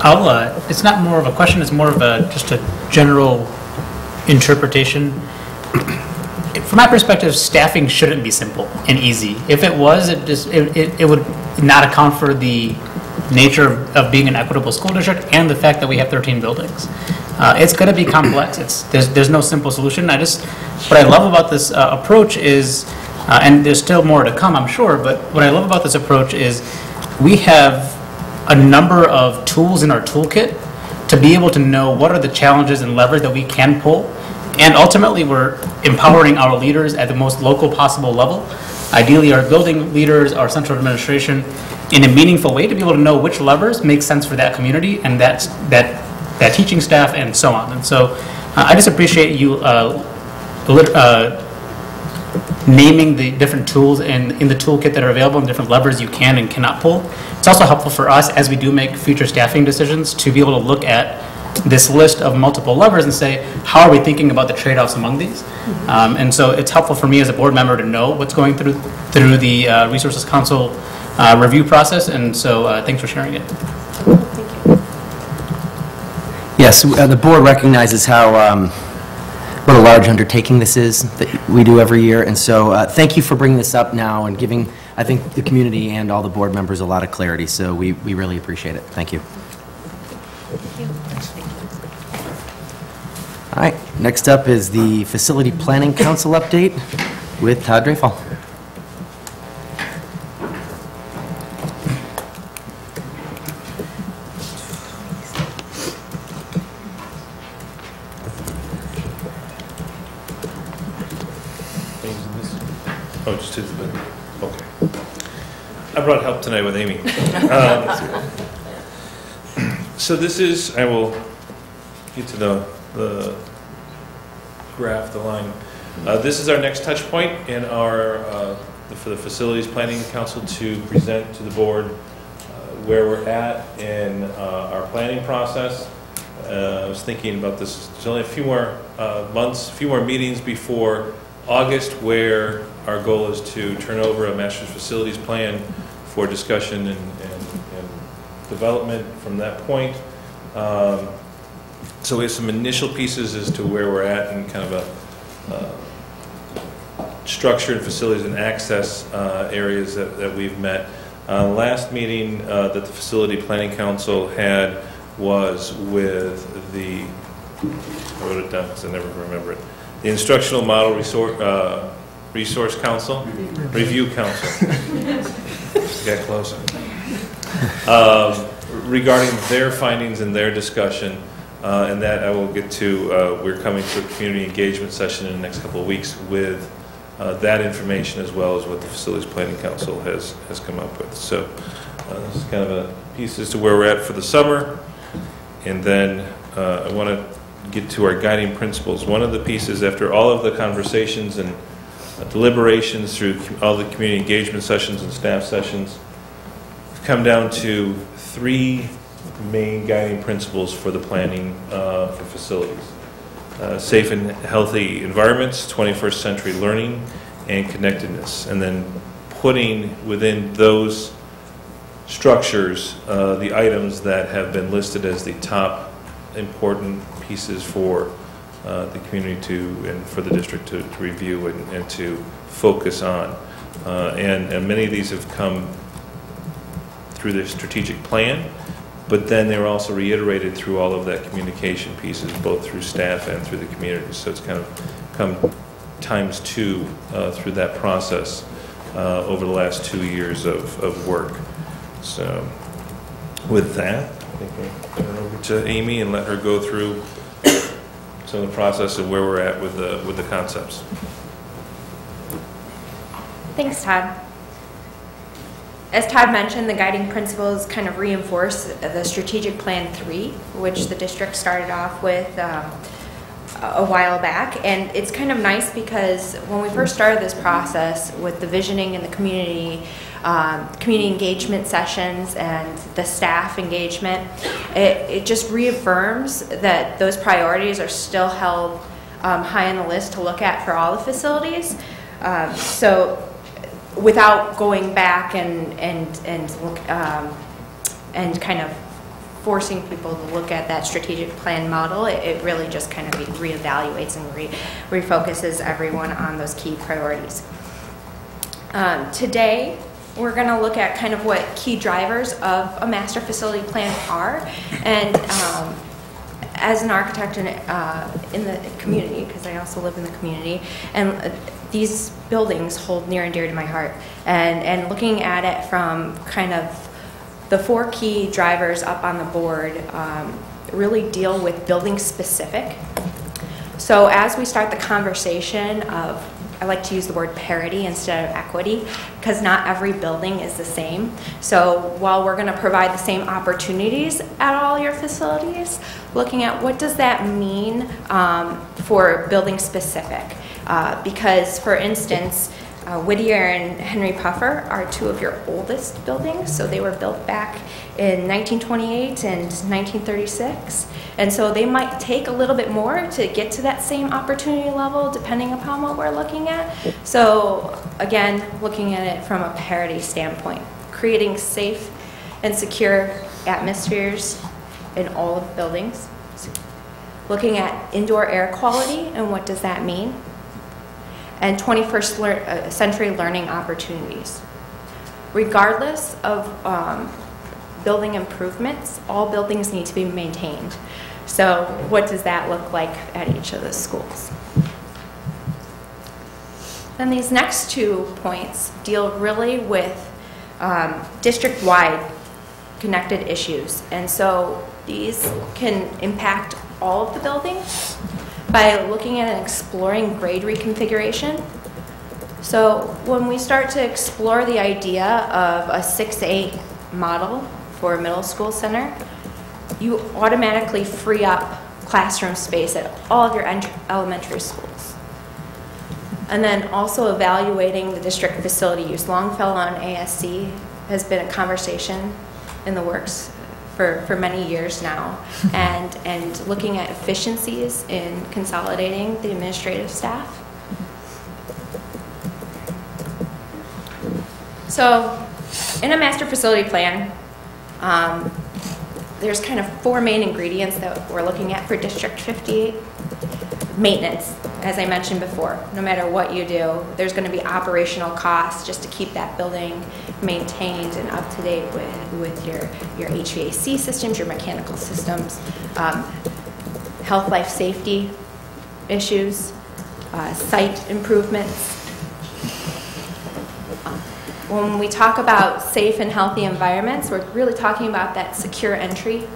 I'll, uh, it's not more of a question, it's more of a, just a general interpretation. From my perspective, staffing shouldn't be simple and easy. If it was, it just, it, it it would not account for the nature of- of being an equitable school district and the fact that we have 13 buildings. Uh, It's gonna be complex, it's, there's, there's no simple solution. I just, what I love about this uh, approach is, uh, and there's still more to come, I'm sure, but what I love about this approach is, we have a number of tools in our toolkit to be able to know what are the challenges and levers that we can pull. And ultimately, we're empowering our leaders at the most local possible level. Ideally, our building leaders, our central administration, in a meaningful way to be able to know which levers make sense for that community and that, that, teaching staff and so on. And so uh, I just appreciate you uh, uh, naming the different tools in, in the toolkit that are available and different levers you can and cannot pull. It's also helpful for us as we do make future staffing decisions to be able to look at this list of multiple levers and say, how are we thinking about the trade-offs among these? Um, And so it's helpful for me as a board member to know what's going through, through the uh, Resources Council uh, review process, and so uh, thanks for sharing it. Yes, uh, the board recognizes how, um, what a large undertaking this is that we do every year, and so uh, thank you for bringing this up now and giving, I think, the community and all the board members a lot of clarity, so we we really appreciate it. Thank you. All right, next up is the Facility Planning Council update with Todd Dreyfall. Tonight with Amy. Um, So this is, I will get to the, the graph, the line. Uh, This is our next touch point in our, uh, for the Facilities Planning Council to present to the board uh, where we're at in uh, our planning process. Uh, I was thinking about this, there's only a few more uh, months, a few more meetings before August, where our goal is to turn over a master's facilities plan for discussion and, and and development from that point. Um, So we have some initial pieces as to where we're at and kind of a uh, structure and facilities and access uh, areas that, that we've met. Uh, Last meeting uh, that the Facility Planning Council had was with the, I wrote it down because I never remember it, the Instructional Model Resource, uh, Resource Council, Review Council. Get closer. Um, Regarding their findings and their discussion, uh, and that I will get to, uh, we're coming to a community engagement session in the next couple of weeks with uh, that information as well as what the Facilities Planning Council has, has come up with. So uh, this is kind of a piece as to where we're at for the summer. And then uh, I want to get to our guiding principles. One of the pieces, after all of the conversations and deliberations through all the community engagement sessions and staff sessions, we've come down to three main guiding principles for the planning uh, for facilities. Uh, Safe and healthy environments, 21st century learning, and connectedness. And then putting within those structures uh, the items that have been listed as the top important pieces for uh, the community to, and for the district to to review and and to focus on. Uh, And and many of these have come through the strategic plan, But then they were also reiterated through all of that communication pieces, both through staff and through the community. So it's kind of come times two uh, through that process uh, over the last two years of, of work. So with that, I think I'll turn over to Amy and let her go through some of the process and where we're at with the, with the concepts. Thanks, Todd. As Todd mentioned, the guiding principles kind of reinforce the strategic plan three, which the district started off with um, a while back. And it's kind of nice because when we first started this process with the visioning in the community, um, community engagement sessions and the staff engagement, it, it just reaffirms that those priorities are still held um, high on the list to look at for all the facilities. Um, so without going back and, and, and, look, um, and kind of forcing people to look at that strategic plan model, it, it really just kind of reevaluates and re, refocuses everyone on those key priorities. Um, today, we're going to look at kind of what key drivers of a master facility plan are. And um, as an architect in, uh, in the community, because I also live in the community, and uh, these buildings hold near and dear to my heart. And, and looking at it from kind of the four key drivers up on the board um, really deal with building specific. So as we start the conversation of I like to use the word parity instead of equity because not every building is the same. So while we're going to provide the same opportunities at all your facilities, looking at what does that mean um, for building specific. Uh, because, for instance, uh, Whittier and Henry Puffer are two of your oldest buildings, so they were built back in 1928 and 1936. And so they might take a little bit more to get to that same opportunity level depending upon what we're looking at. So again, looking at it from a parity standpoint, creating safe and secure atmospheres in all of the buildings. Looking at indoor air quality and what does that mean? And 21st lear uh, century learning opportunities. Regardless of um, building improvements, all buildings need to be maintained. So what does that look like at each of the schools? Then these next two points deal really with um, district-wide connected issues. And so these can impact all of the buildings by looking at and exploring grade reconfiguration. So when we start to explore the idea of a 6-8 model for a middle school center, you automatically free up classroom space at all of your elementary schools. And then also evaluating the district facility use. Longfellow on ASC has been a conversation in the works for, for many years now and, and looking at efficiencies in consolidating the administrative staff. So in a master facility plan, um, there's kind of four main ingredients that we're looking at for District 58. Maintenance, as I mentioned before, no matter what you do, there's going to be operational costs just to keep that building maintained and up to date with, with your, your HVAC systems, your mechanical systems, um, health, life, safety issues, uh, site improvements. Um, when we talk about safe and healthy environments, we're really talking about that secure entry,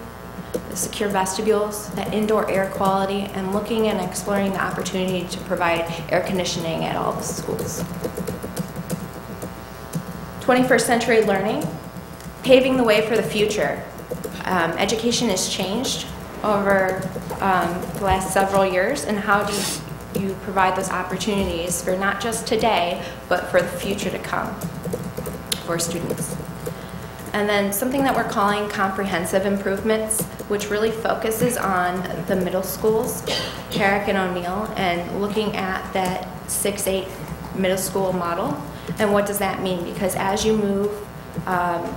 the secure vestibules, that indoor air quality, and looking and exploring the opportunity to provide air conditioning at all the schools. 21st century learning, paving the way for the future. Um, education has changed over um, the last several years, and how do you, provide those opportunities for not just today, but for the future to come for students? And then something that we're calling comprehensive improvements, which really focuses on the middle schools, Herrick and O'Neill, and looking at that 6-8 middle school model and what does that mean? Because as you move um,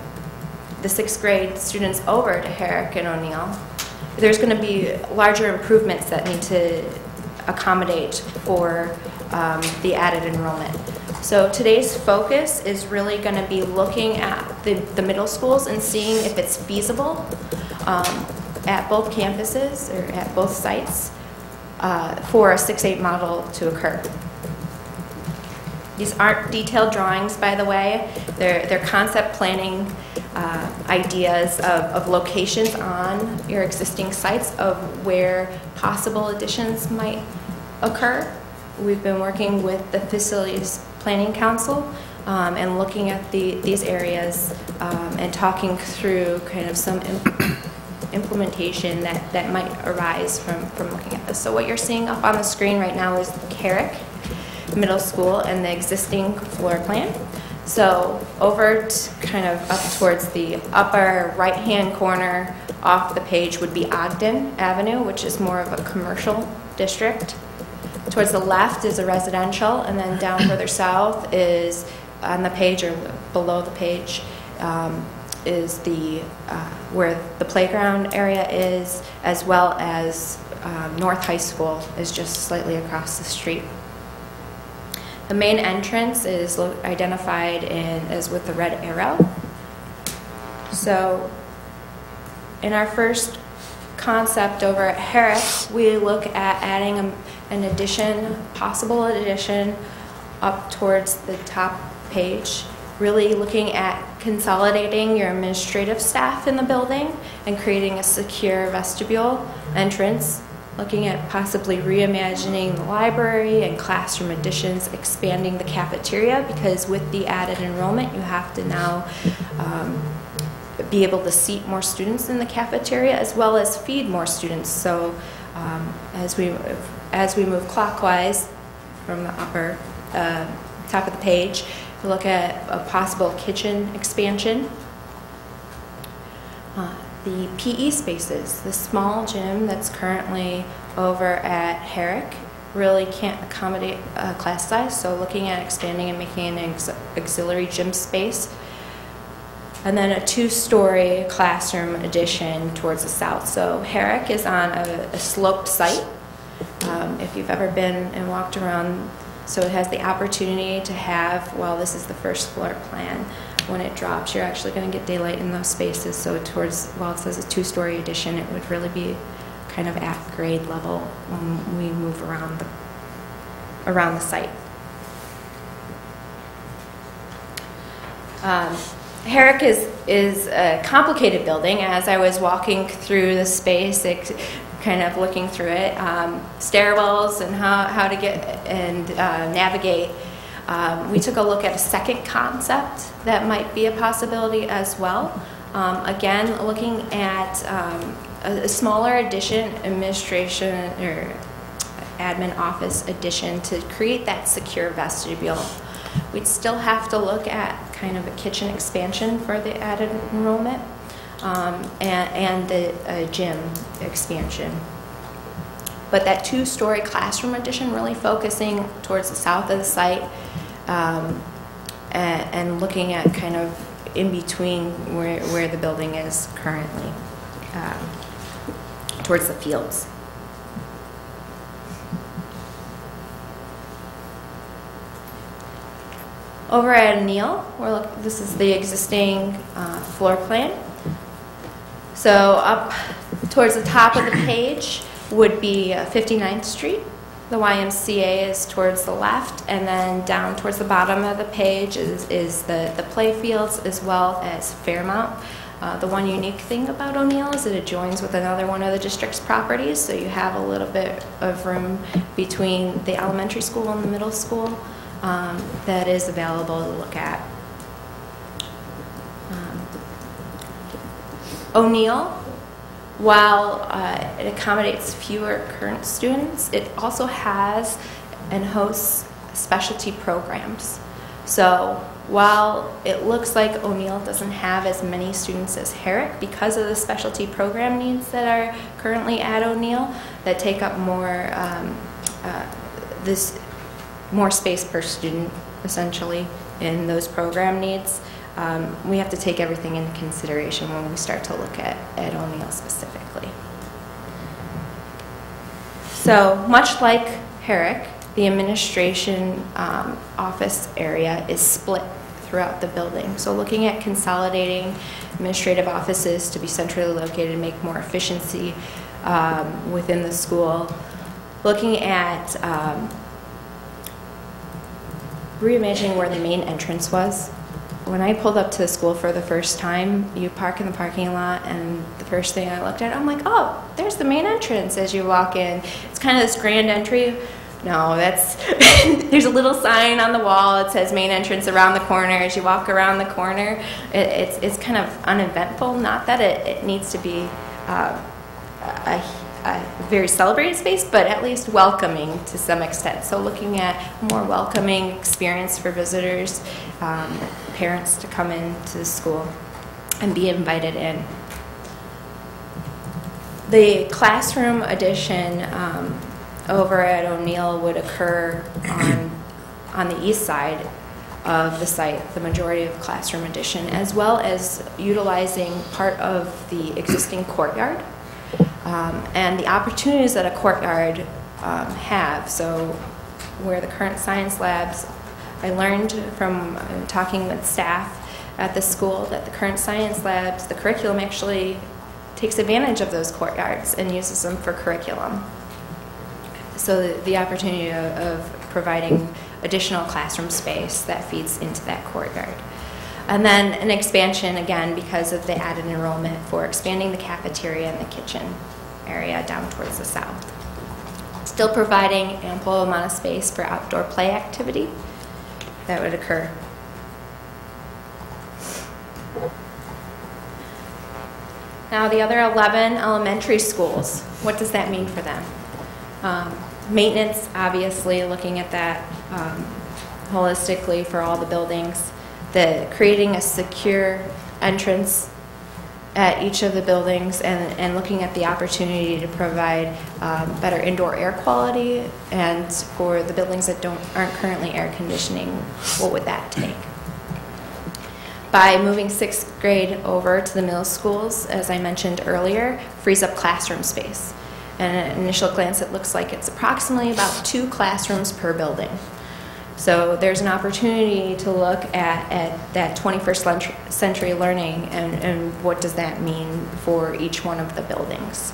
the sixth grade students over to Herrick and O'Neill, there's going to be larger improvements that need to accommodate for um, the added enrollment. So today's focus is really going to be looking at the, the middle schools and seeing if it's feasible um, at both campuses or at both sites uh, for a 6-8 model to occur. These aren't detailed drawings, by the way. They're, they're concept planning uh, ideas of, of locations on your existing sites of where possible additions might occur. We've been working with the Facilities Planning Council um, and looking at the, these areas um, and talking through kind of some im- implementation that, that might arise from, from looking at this. So what you're seeing up on the screen right now is Herrick Middle School and the existing floor plan. So over kind of up towards the upper right-hand corner off the page would be Ogden Avenue, which is more of a commercial district. Towards the left is a residential, and then down further south is, on the page or below the page, um, is the, uh, where the playground area is, as well as um, North High School is just slightly across the street. The main entrance is identified in, is with the red arrow. So in our first concept over at Herrick, we look at adding a- an addition, possible addition up towards the top page, really looking at consolidating your administrative staff in the building and creating a secure vestibule entrance, looking at possibly reimagining the library and classroom additions, expanding the cafeteria, because with the added enrollment, you have to now um, be able to seat more students in the cafeteria as well as feed more students. So um, as we as we move clockwise from the upper uh, top of the page, we look at a possible kitchen expansion. Uh, the PE spaces, the small gym that's currently over at Herrick really can't accommodate a class size, so looking at expanding and making an aux- auxiliary gym space and then a two-story classroom addition towards the south. So Herrick is on a, a sloped site. Um, if you've ever been and walked around, so it has the opportunity to have, well, this is the first floor plan. When it drops, you're actually going to get daylight in those spaces. So towards, while it says a two-story addition, it would really be kind of at grade level when we move around the, around the site. Um, Herrick is, is a complicated building. As I was walking through the space, ex- kind of looking through it, um, stairwells and how, how to get and uh, navigate, um, we took a look at a second concept that might be a possibility as well. Um, again, looking at um, a, a smaller addition, administration or admin office addition to create that secure vestibule. We'd still have to look at kind of a kitchen expansion for the added enrollment um, and, and the uh, gym expansion. But that two-story classroom addition really focusing towards the south of the site um, and, and looking at kind of in between where, where the building is currently, um, towards the fields. Over at O'Neill, we're look, this is the existing uh, floor plan. So up towards the top of the page would be uh, 59th Street. The YMCA is towards the left, and then down towards the bottom of the page is, is the, the play fields as well as Fairmount. Uh, the one unique thing about O'Neill is that it joins with another one of the district's properties, so you have a little bit of room between the elementary school and the middle school um, that is available to look at. Um, O'Neill, while uh, it accommodates fewer current students, it also has and hosts specialty programs. So while it looks like O'Neill doesn't have as many students as Herrick because of the specialty program needs that are currently at O'Neill that take up more um, uh, this more space per student essentially in those program needs. Um, we have to take everything into consideration when we start to look at, at O'Neill specifically. So much like Herrick, the administration um, office area is split throughout the building. So looking at consolidating administrative offices to be centrally located, and make more efficiency um, within the school. Looking at um, reimagining where the main entrance was. When I pulled up to the school for the first time, you park in the parking lot, and the first thing I looked at, I'm like, oh, there's the main entrance as you walk in. It's kind of this grand entry. No, that's, there's a little sign on the wall. It says main entrance around the corner. As you walk around the corner, it, it's, it's kind of uneventful. Not that it, it needs to be uh, a, a very celebrated space, but at least welcoming to some extent. So looking at more welcoming experience for visitors, um, parents to come into the school and be invited in. The classroom addition um, over at O'Neill would occur on, on the east side of the site, the majority of classroom addition, as well as utilizing part of the existing courtyard um, and the opportunities that a courtyard um, have. So where the current science labs, I learned from uh, talking with staff at the school that the current science labs, the curriculum actually takes advantage of those courtyards and uses them for curriculum. So the, the opportunity of, of providing additional classroom space that feeds into that courtyard. And then an expansion, again, because of the added enrollment for expanding the cafeteria and the kitchen area down towards the south. Still providing ample amount of space for outdoor play activity that would occur. Now, the other 11 elementary schools, what does that mean for them? Um, Maintenance, obviously, looking at that um, holistically for all the buildings. The, creating a secure entrance at each of the buildings and, and looking at the opportunity to provide um, better indoor air quality and for the buildings that don't, aren't currently air conditioning, what would that take? By moving sixth grade over to the middle schools, as I mentioned earlier, frees up classroom space. And at an initial glance, it looks like it's approximately about two classrooms per building. So there's an opportunity to look at, at that 21st century learning and, and what does that mean for each one of the buildings.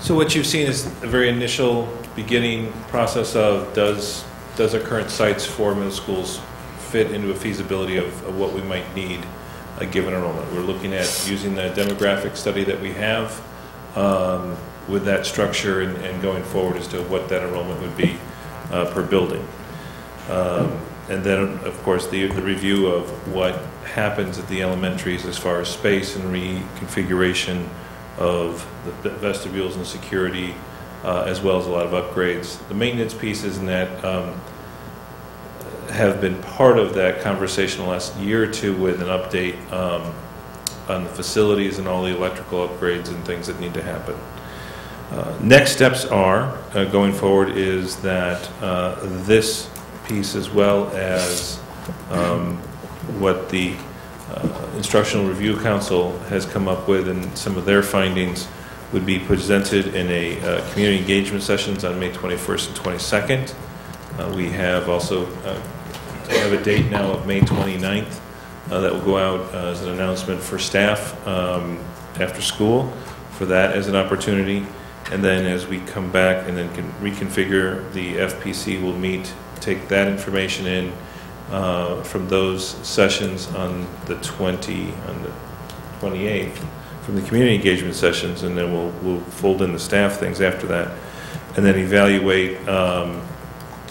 So what you've seen is a very initial beginning process of does, does our current sites for middle schools fit into a feasibility of, of what we might need a given enrollment. We're looking at using the demographic study that we have um, with that structure and, and going forward as to what that enrollment would be uh, per building. Um, and then, of course, the, the review of what happens at the elementaries as far as space and reconfiguration of the vestibules and security, uh, as well as a lot of upgrades. The maintenance piece is in that um, have been part of that conversation the last year or two with an update um, on the facilities and all the electrical upgrades and things that need to happen. Uh, next steps are, uh, going forward, is that uh, this piece as well as um, what the uh, Instructional Review Council has come up with and some of their findings would be presented in a uh, community engagement sessions on May 21st and 22nd. Uh, we have also uh, have a date now of May 29th uh, that will go out uh, as an announcement for staff um, after school for that as an opportunity. And then as we come back and then can reconfigure, the FPC will meet, take that information in uh, from those sessions on the 20, on the 28th, from the community engagement sessions, and then we'll, we'll fold in the staff things after that. And then evaluate um,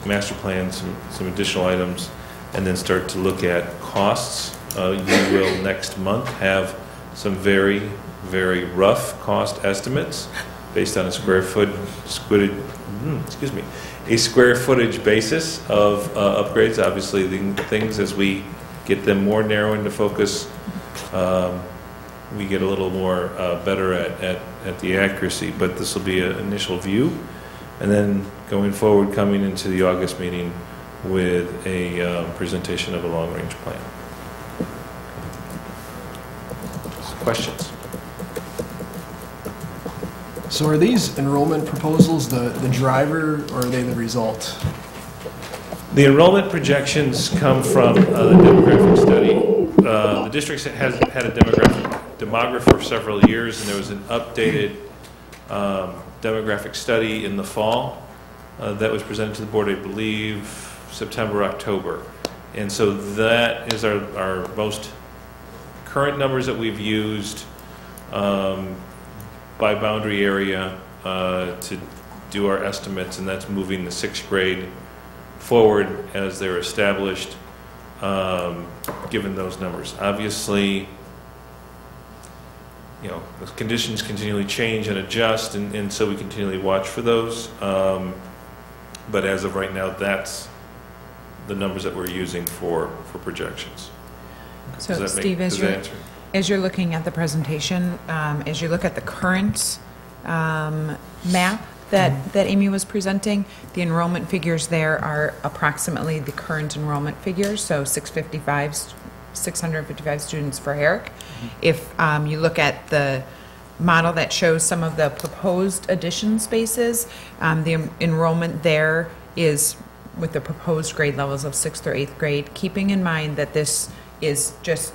master plans, some, some additional items, and then start to look at costs. Uh, You will next month have some very, very rough cost estimates based on a square foot, squid, hmm, excuse me, a square footage basis of uh, upgrades. Obviously, the things as we get them more narrow into focus, um, we get a little more uh, better at, at, at the accuracy. But this will be an initial view. And then going forward, coming into the August meeting, with a um, presentation of a long-range plan. Questions? So are these enrollment proposals the, the driver or are they the result? The enrollment projections come from uh, the demographic study. Uh, The district has had a demographic, demographer for several years, and there was an updated um, demographic study in the fall uh, that was presented to the board, I believe, September, October. And so that is our, our most current numbers that we've used um, by boundary area uh, to do our estimates, and that's moving the sixth grade forward as they're established, um, given those numbers. Obviously, you know, the conditions continually change and adjust, and, and so we continually watch for those. Um, But as of right now, that's the numbers that we're using for, for projections. Does So make- Steve, as you're, as you're looking at the presentation, um, as you look at the current um, map that, that Amy was presenting, the enrollment figures there are approximately the current enrollment figures, so 655, 655 students for Herrick. If um, you look at the model that shows some of the proposed addition spaces, um, the en- enrollment there is with the proposed grade levels of sixth or eighth grade, keeping in mind that this is just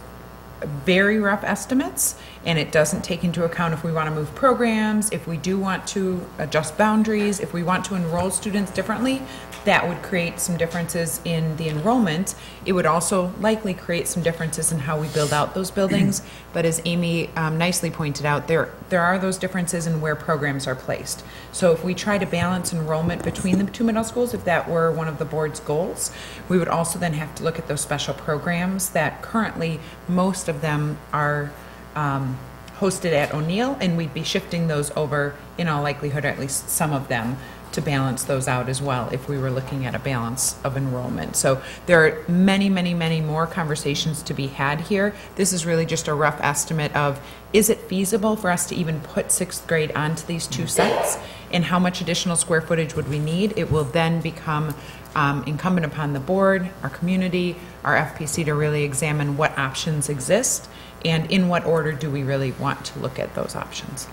very rough estimates, and it doesn't take into account if we want to move programs, if we do want to adjust boundaries, if we want to enroll students differently, that would create some differences in the enrollment. It would also likely create some differences in how we build out those buildings. But as Amy um, nicely pointed out, there, there are those differences in where programs are placed. So if we try to balance enrollment between the two middle schools, if that were one of the board's goals, we would also then have to look at those special programs that currently, most of them are um, hosted at O'Neill, and we'd be shifting those over, in all likelihood, or at least some of them, to balance those out as well, if we were looking at a balance of enrollment. So there are many, many, many more conversations to be had here. This is really just a rough estimate of, is it feasible for us to even put sixth grade onto these two sets? And how much additional square footage would we need? It will then become um, incumbent upon the board, our community, our FPC to really examine what options exist and in what order do we really want to look at those options.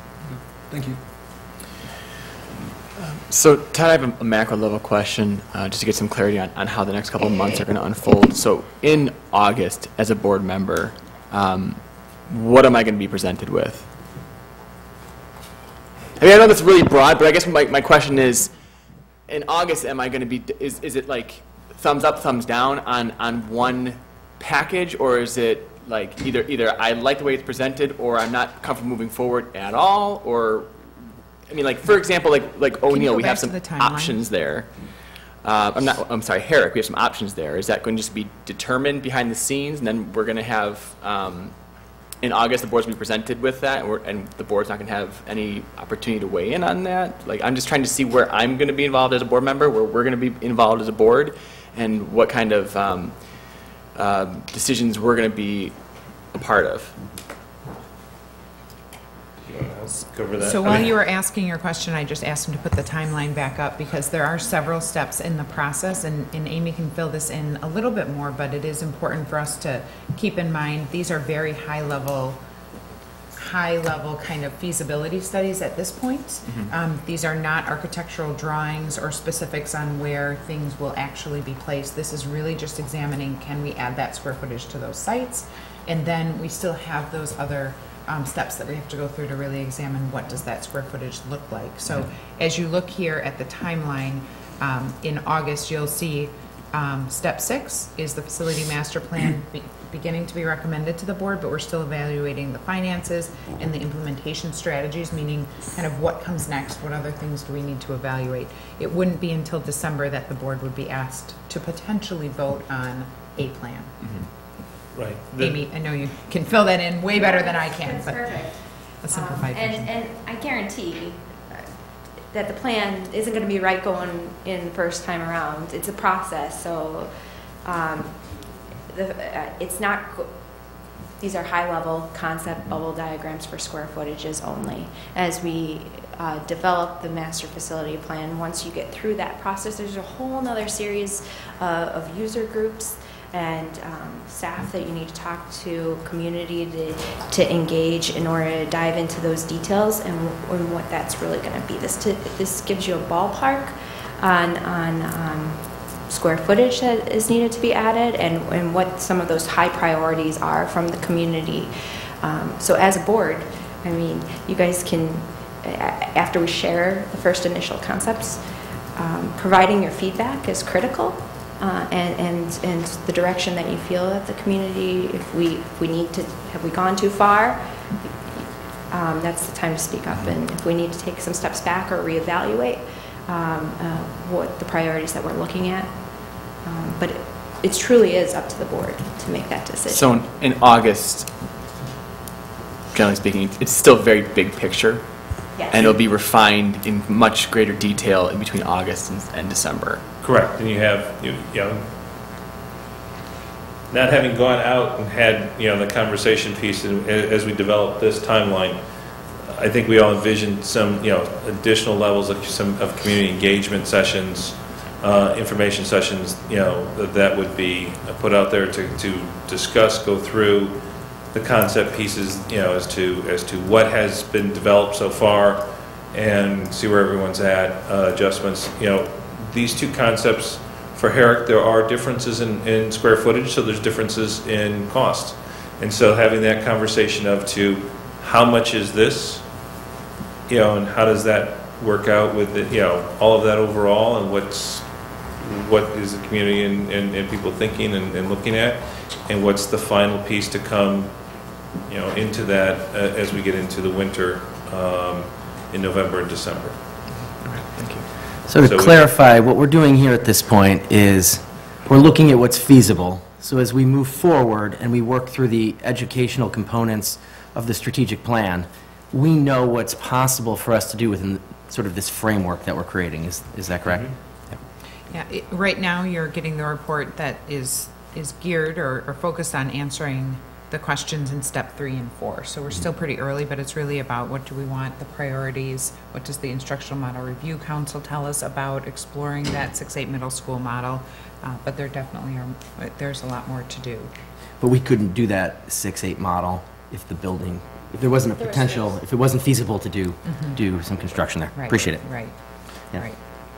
Thank you. So, Todd, I have a macro level question, uh, just to get some clarity on, on how the next couple of months are going to unfold. So, in August, as a board member, um, what am I going to be presented with? I mean, I know that's really broad, but I guess my, my question is, in August, am I going to be, is, is it like thumbs up, thumbs down on, on one package, or is it like either, either I like the way it's presented, or I'm not comfortable moving forward at all, or I mean, like, for example, like, like O'Neill, we have some options there. Uh, I'm not, I'm sorry, Herrick, we have some options there. Is that going to just be determined behind the scenes, and then we're going to have, um, in August, the board's going to be presented with that, and we're, and the board's not going to have any opportunity to weigh in on that? Like, I'm just trying to see where I'm going to be involved as a board member, where we're going to be involved as a board, and what kind of, um, uh, decisions we're going to be a part of. Wanna Cover that? So I while mean- you were asking your question, I just asked him to put the timeline back up because there are several steps in the process, and, and Amy can fill this in a little bit more, but it is important for us to keep in mind, these are very high-level, high-level kind of feasibility studies at this point. Um, These are not architectural drawings or specifics on where things will actually be placed. This is really just examining, can we add that square footage to those sites? And then we still have those other um, steps that we have to go through to really examine what does that square footage look like. So as you look here at the timeline, um, in August, you'll see um, step six is the facility master plan be- beginning to be recommended to the board, but we're still evaluating the finances and the implementation strategies, meaning kind of what comes next, what other things do we need to evaluate. It wouldn't be until December that the board would be asked to potentially vote on a plan. Right. The- Amy, I know you can fill that in way better than I can, That's but perfect. a simplified Um, And, version. and I guarantee uh, that the plan isn't going to be right going in the first time around. It's a process, so um, the, uh, it's not, go- these are high-level concept bubble diagrams for square footages only. As we uh, develop the master facility plan, once you get through that process, there's a whole nother series uh, of user groups and um, staff that you need to talk to, community to, to engage in order to dive into those details and, and what that's really going to be. This, to, this gives you a ballpark on, on um, square footage that is needed to be added and, and what some of those high priorities are from the community. Um, so as a board, I mean, you guys can, after we share the first initial concepts, um, providing your feedback is critical. Uh, and, and, and the direction that you feel that the community, if we, if we need to, have we gone too far? Um, that's the time to speak up. And if we need to take some steps back or reevaluate um, uh, what the priorities that we're looking at. Um, But it- it truly is up to the board to make that decision. So in- in August, generally speaking, it's still very big picture. Yes. And it'll be refined in much greater detail in between August and, and December. Correct, and you have, you you know, not having gone out and had, you know, the conversation piece, and a- as we develop this timeline, I think we all envisioned some, you know, additional levels of some, of community engagement sessions, uh, information sessions, you know, that that would be put out there to, to discuss, go through the concept pieces, you know, as to, as to what has been developed so far, and see where everyone's at, uh, adjustments, you know, these two concepts, for Herrick, there are differences in, in square footage, so there's differences in cost. And so having that conversation of to, how much is this? You know, and how does that work out with, the- you know, all of that overall, and what's, what is the community and, and and people thinking and, and looking at? And what's the final piece to come, you know, into that uh, as we get into the winter, um, in November and December? Thank you. So to So we- clarify, what we're doing here at this point is, we're looking at what's feasible. So as we move forward and we work through the educational components of the strategic plan, we know what's possible for us to do within sort of this framework that we're creating. Is, is that correct? Yep. Yeah, it- right now, you're getting the report that is, is geared or, or focused on answering the questions in step three and four. So we're still pretty early, but it's really about what do we want, the priorities, what does the Instructional Model Review Council tell us about exploring that six-eight middle school model? Uh, But there definitely are, there's a lot more to do. But we couldn't do that six-eight model if the building, if there wasn't a potential, if it wasn't feasible to do, Mhm. do some construction there. Right, Appreciate it. Right, Yeah. right.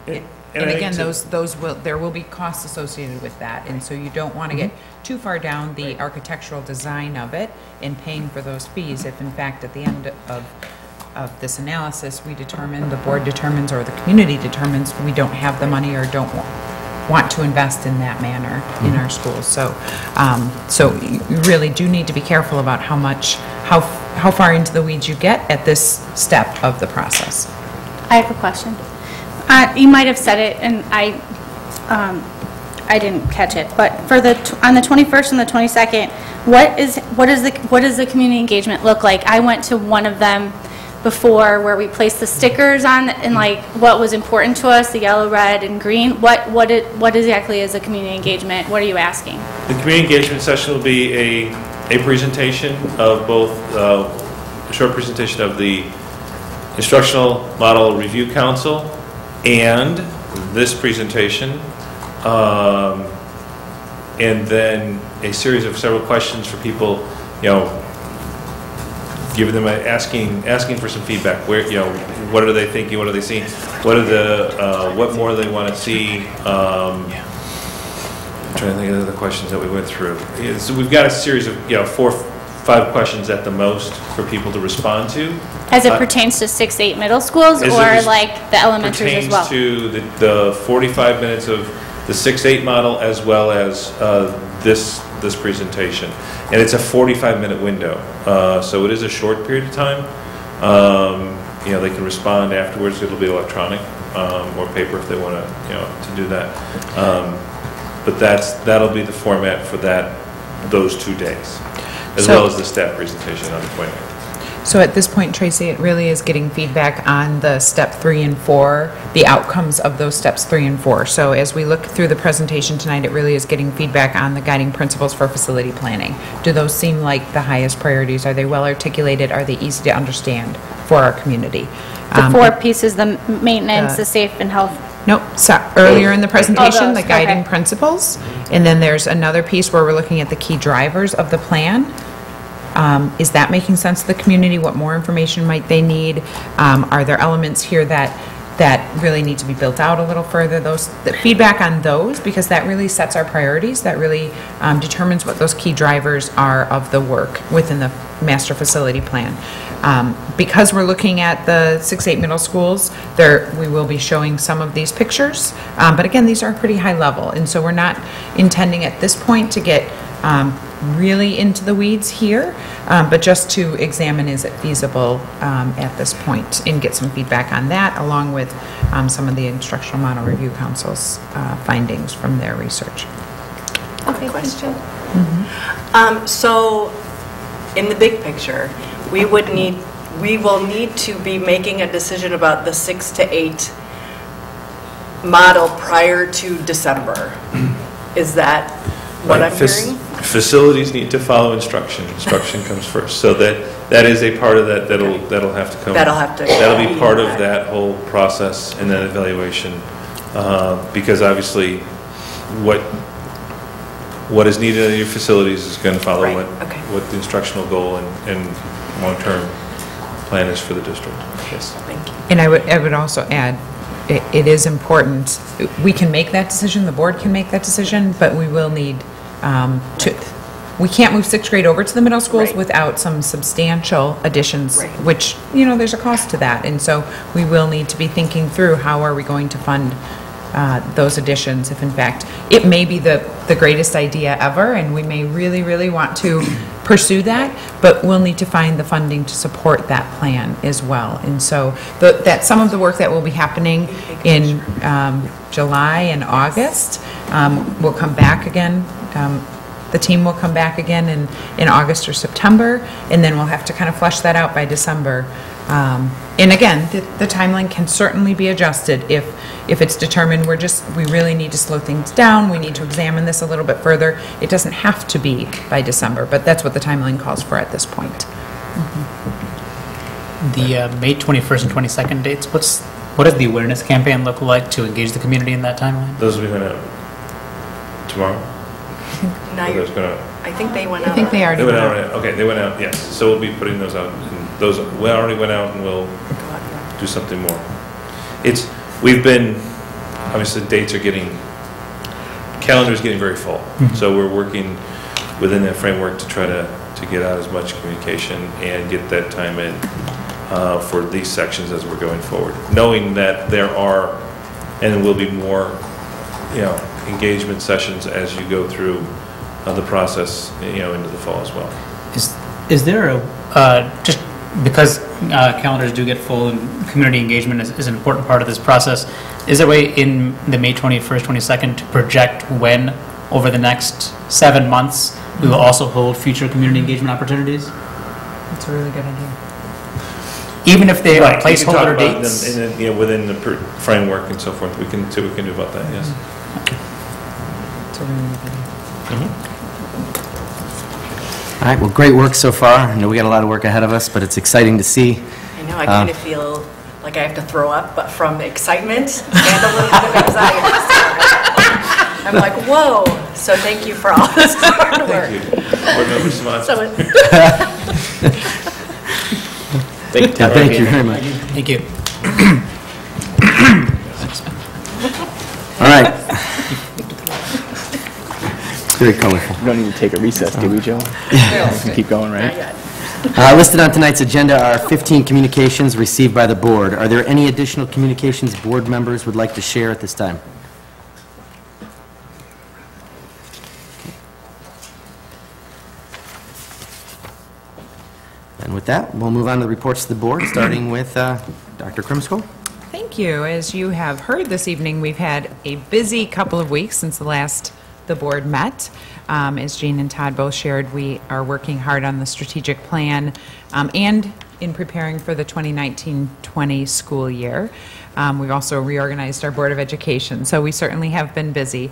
And- And and again, those, those will, there will be costs associated with that, and so you don't want to get Mm-hmm. too far down the architectural design of it in paying for those fees, if in fact, at the end of, of this analysis, we determine, the board determines, or the community determines, we don't have the money or don't wa- want to invest in that manner in Mm-hmm. our schools. So, um, so you you really do need to be careful about how much, how, how far into the weeds you get at this step of the process. I have a question. Uh, You might have said it, and I, um, I didn't catch it, but for the, on the 21st and the 22nd, what is, what is the, what does the community engagement look like? I went to one of them before where we placed the stickers on, and like, what was important to us, the yellow, red, and green. What, what it, what exactly is a community engagement? What are you asking? The community engagement session will be a, a presentation of both, uh, a short presentation of the Instructional Model Review Council and this presentation, um, and then a series of several questions for people, you know, giving them, a- asking, asking for some feedback, where, you know, what are they thinking, what are they seeing? What are the, uh, what more do they want to see? Um, I'm trying to think of the questions that we went through. Yeah, So we've got a series of, you know, four, five questions at the most for people to respond to. As it Uh, pertains to six, eight middle schools, as it or res- like the elementaries as well? Pertains to the, the 45 minutes of the 6-8 model as well as uh, this, this presentation. And it's a 45-minute window, uh, so it is a short period of time. Um, You know, they can respond afterwards, it'll be electronic um, or paper if they want to, you know, to do that. Um, But that's, that'll be the format for that, those two days, as So- well as the staff presentation on the 20th. So at this point, Tracy, it really is getting feedback on the step three and four, the outcomes of those steps three and four. So as we look through the presentation tonight, it really is getting feedback on the guiding principles for facility planning. Do those seem like the highest priorities? Are they well articulated? Are they easy to understand for our community? The Um, four pieces, the maintenance, the safe and health. Nope, so earlier in the presentation, the those, guiding okay. principles. And then there's another piece where we're looking at the key drivers of the plan. Um, Is that making sense to the community? What more information might they need? Um, Are there elements here that, that really need to be built out a little further? Those, the feedback on those, because that really sets our priorities, that really um, determines what those key drivers are of the work within the master facility plan. Um, Because we're looking at the six, eight middle schools, there, we will be showing some of these pictures. Um, But again, these are pretty high level, and so we're not intending at this point to get um, really into the weeds here, um, but just to examine, is it feasible um, at this point, and get some feedback on that, along with um, some of the Instructional Model Review Council's uh, findings from their research. Okay, question. Um, so, in the big picture, we would need, we will need to be making a decision about the six to eight model prior to December. Is that what Right, I'm fac- hearing? Facilities need to follow instruction. Instruction comes first. So that, that is a part of that, that'll, that'll have to come. That'll have to- That'll be part of that whole process and that evaluation. Uh, Because obviously, what, what is needed in your facilities is going to follow Right, what, okay. what the instructional goal and, and long-term plan is for the district. Yes. Thank you. And I would, I would also add, i- it is important, we can make that decision, the board can make that decision, but we will need um, to, we can't move sixth grade over to the middle schools Right. without some substantial additions, Right. which, you know, there's a cost to that. And so we will need to be thinking through, how are we going to fund uh, those additions if in fact, it may be the, the greatest idea ever, and we may really, really want to pursue that, but we'll need to find the funding to support that plan as well. And so, the- that, some of the work that will be happening in um, July and August um, will come back again. Um, The team will come back again in, in August or September, and then we'll have to kind of flesh that out by December. Um, And again, the, the timeline can certainly be adjusted if, if it's determined we're just, we really need to slow things down, we need to examine this a little bit further. It doesn't have to be by December, but that's what the timeline calls for at this point. The uh, May 21st and 22nd dates, what's, what does the awareness campaign look like to engage the community in that timeline? Those will be going out tomorrow? Now Or you're, going out? I think they went out. I think they already They went went out, out. already? okay, they went out, yes. So we'll be putting those out, and those, we already went out and we'll do something more. It's, we've been, obviously, dates are getting, calendar's getting very full. So we're working within that framework to try to, to get out as much communication and get that time in uh, for these sections as we're going forward. Knowing that there are, and will be more, you know, engagement sessions as you go through uh, the process, you know, into the fall as well. Is, is there a, uh, just because uh, calendars do get full and community engagement is, is an important part of this process, is there a way in the May 21st, 22nd to project when, over the next seven months, we will also hold future community engagement opportunities? That's a really good idea. Even if they are Right, we can talk placeholder about them dates? in the- You know, within the per- framework and so forth, we can, see what we can do about that, yes. That's a really good idea. Mm-hmm. All right, well, great work so far. I know we got a lot of work ahead of us, but it's exciting to see. I know, I kind of um, feel like I have to throw up, but from excitement and a little bit of anxiety. So I'm like, whoa, so thank you for all this hard work. Thank you. Board Member Simonet? So it- Thank you. Yeah, Thank you very much. Thank you. All right. It's very colorful. We don't need to take a recess, do we, Joe? We can Keep going, right? Uh, Listed on tonight's agenda are 15 communications received by the board. Are there any additional communications board members would like to share at this time? And with that, we'll move on to the reports of the board, starting with uh, Dr. Cremascoli. Thank you. As you have heard this evening, we've had a busy couple of weeks since the last the board met. Um, As Jean and Todd both shared, we are working hard on the strategic plan um, and in preparing for the 2019-20 school year. Um, We've also reorganized our Board of Education, so we certainly have been busy.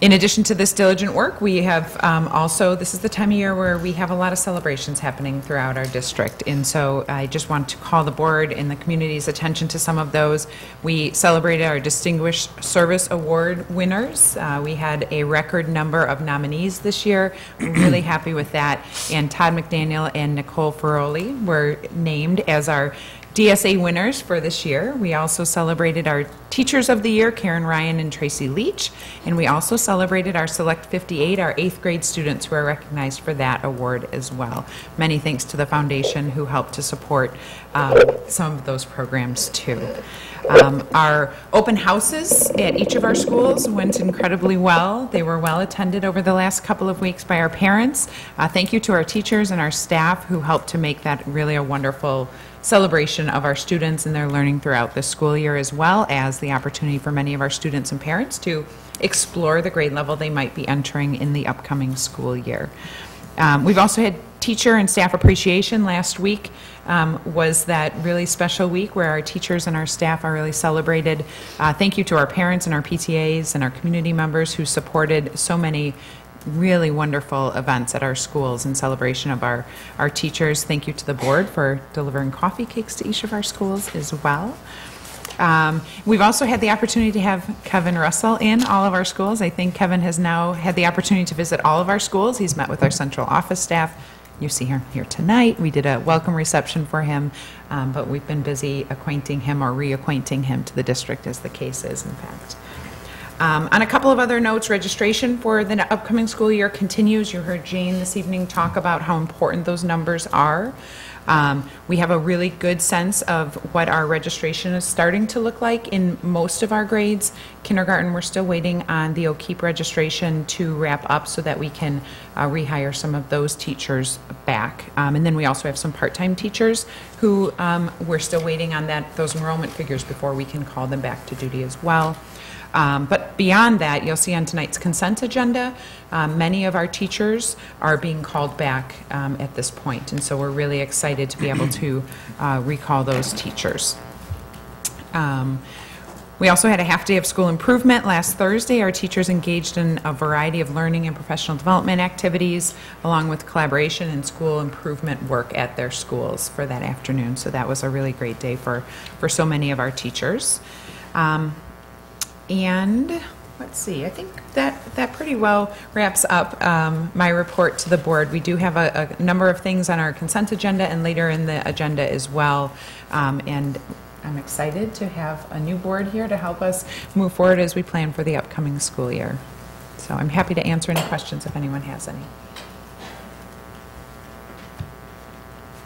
In addition to this diligent work, we have um, also, this is the time of year where we have a lot of celebrations happening throughout our district. And so I just want to call the board and the community's attention to some of those. We celebrated our Distinguished Service Award winners. Uh, We had a record number of nominees this year. We're really happy with that. And Todd McDaniel and Nicole Ferroli were named as our DSA winners for this year. We also celebrated our Teachers of the Year, Karen Ryan and Tracy Leach, and we also celebrated our Select 58, our eighth grade students who are recognized for that award as well. Many thanks to the foundation who helped to support um, some of those programs too. Um, Our open houses at each of our schools went incredibly well. They were well attended over the last couple of weeks by our parents. Uh, Thank you to our teachers and our staff who helped to make that really a wonderful celebration of our students and their learning throughout the school year, as well as the opportunity for many of our students and parents to explore the grade level they might be entering in the upcoming school year. Um, We've also had teacher and staff appreciation. Last week um, was that really special week where our teachers and our staff are really celebrated. Uh, Thank you to our parents and our PTAs and our community members who supported so many really wonderful events at our schools in celebration of our, our teachers. Thank you to the board for delivering coffee cakes to each of our schools as well. Um, We've also had the opportunity to have Kevin Russell in all of our schools. I think Kevin has now had the opportunity to visit all of our schools. He's met with our central office staff. You see him here tonight. We did a welcome reception for him, um, but we've been busy acquainting him or reacquainting him to the district as the case is, in fact. Um, On a couple of other notes, registration for the upcoming school year continues. You heard Jane this evening talk about how important those numbers are. Um, We have a really good sense of what our registration is starting to look like in most of our grades. Kindergarten, we're still waiting on the O'Keepe registration to wrap up so that we can uh, rehire some of those teachers back. Um, And then we also have some part-time teachers who um, we're still waiting on that, those enrollment figures before we can call them back to duty as well. Um, But beyond that, you'll see on tonight's consent agenda, um, many of our teachers are being called back um, at this point, and so we're really excited to be able to uh, recall those teachers. Um, We also had a half-day of school improvement last Thursday. Our teachers engaged in a variety of learning and professional development activities, along with collaboration and school improvement work at their schools for that afternoon. So that was a really great day for, for so many of our teachers. Um, and, let's see, I think that, that pretty well wraps up um, my report to the board. We do have a, a number of things on our consent agenda and later in the agenda as well. Um, And I'm excited to have a new board here to help us move forward as we plan for the upcoming school year. So I'm happy to answer any questions if anyone has any.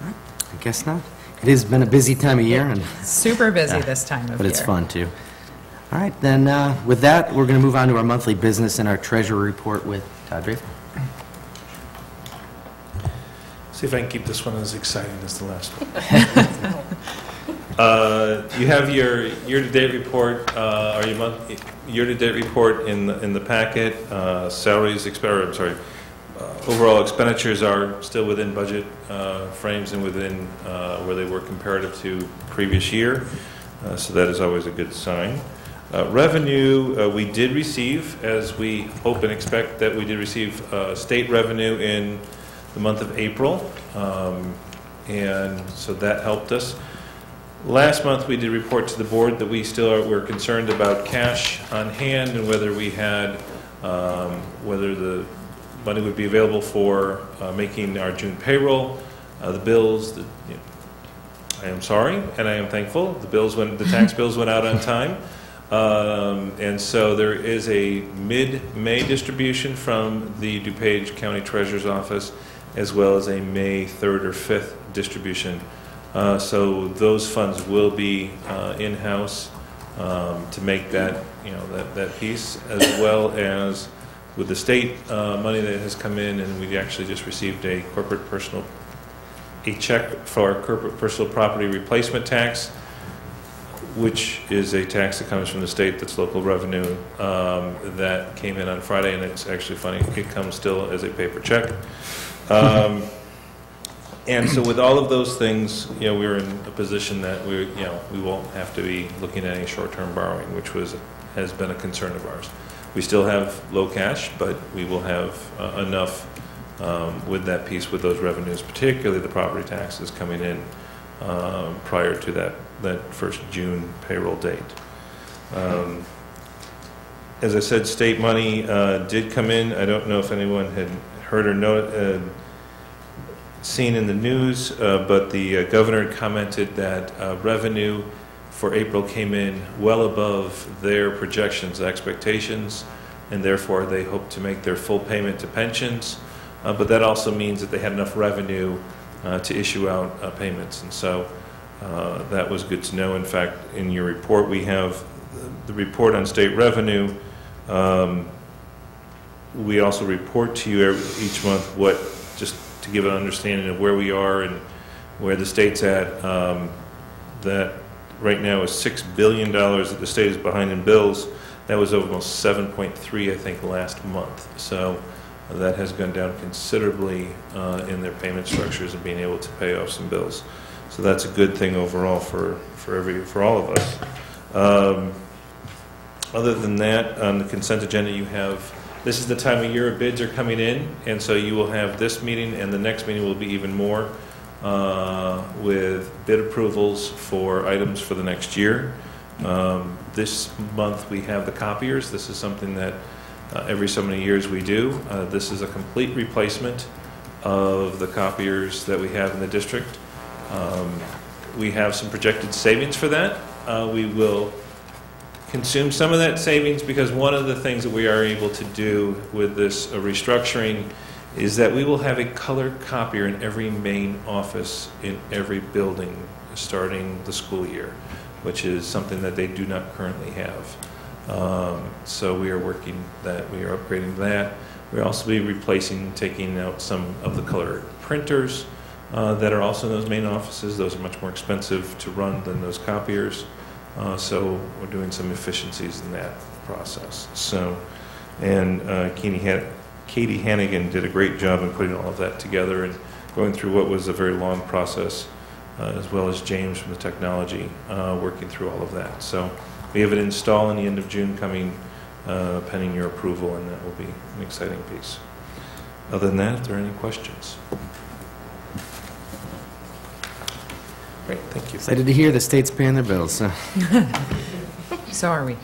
I guess not. It has been a busy time of year, and... Super busy Yeah, this time of year. But it's fun, too. All right, then, uh, with that, we're going to move on to our monthly business and our treasury report with Todd Draper. See if I can keep this one as exciting as the last one. Uh, You have your year-to-date report, uh, or your month, year-to-date report in, the in the packet. Uh, Salaries, exp- I'm sorry, uh, overall expenditures are still within budget uh, frames and within where they were comparative to previous year, so that is always a good sign. Uh, Revenue, uh, we did receive, as we hope and expect that we did receive uh, state revenue in the month of April, um, and so that helped us. Last month, we did report to the board that we still are, we're concerned about cash on hand and whether we had, um, whether the money would be available for uh, making our June payroll, uh, the bills, the, you know, I am sorry, and I am thankful, the bills went, the tax bills went out on time. Um, And so there is a mid-May distribution from the DuPage County Treasurer's Office, as well as a May 3rd or 5th distribution. Uh, So those funds will be uh, in-house um, to make that, you know, that, that piece, as well as with the state uh, money that has come in, and we actually just received a corporate personal, a check for corporate personal property replacement tax, which is a tax that comes from the state that's local revenue, um, that came in on Friday, and it's actually funny, it comes still as a paper check. Um, And so with all of those things, you know, we're in a position that we, you know, we won't have to be looking at any short-term borrowing, which was, has been a concern of ours. We still have low cash, but we will have uh, enough um, with that piece, with those revenues, particularly the property taxes coming in um, prior to that, that first June payroll date. Um, As I said, state money uh, did come in. I don't know if anyone had heard or know, uh, seen in the news, uh, but the uh, governor commented that uh, revenue for April came in well above their projections, expectations, and therefore they hope to make their full payment to pensions. Uh, But that also means that they had enough revenue uh, to issue out uh, payments. And so uh, that was good to know. In fact, in your report, we have the report on state revenue. Um, We also report to you every- each month what, just to give an understanding of where we are and where the state's at. Um, That right now is $6 billion that the state is behind in bills. That was almost 7.3, I think, last month. So that has gone down considerably uh, in their payment structures and being able to pay off some bills. So that's a good thing overall for, for every, for all of us. Um, Other than that, on the consent agenda, you have, this is the time of year bids are coming in, and so you will have this meeting, and the next meeting will be even more uh, with bid approvals for items for the next year. Um, This month, we have the copiers. This is something that uh, every so many years we do. Uh, This is a complete replacement of the copiers that we have in the district. Um, We have some projected savings for that. Uh, We will consume some of that savings because one of the things that we are able to do with this uh, restructuring is that we will have a color copier in every main office in every building starting the school year, which is something that they do not currently have. Um, So we are working that, we are upgrading that. We'll also be replacing, taking out some of the color printers uh, that are also in those main offices. Those are much more expensive to run than those copiers. Uh, So we're doing some efficiencies in that process. So, and uh, Katie Hannigan did a great job in putting all of that together and going through what was a very long process, uh, as well as James from the technology, uh, working through all of that. So we have it installed in the end of June coming, uh, pending your approval, and that will be an exciting piece. Other than that, if there are any questions? Great, thank you. Excited to hear the state's paying their bills. so. So are we.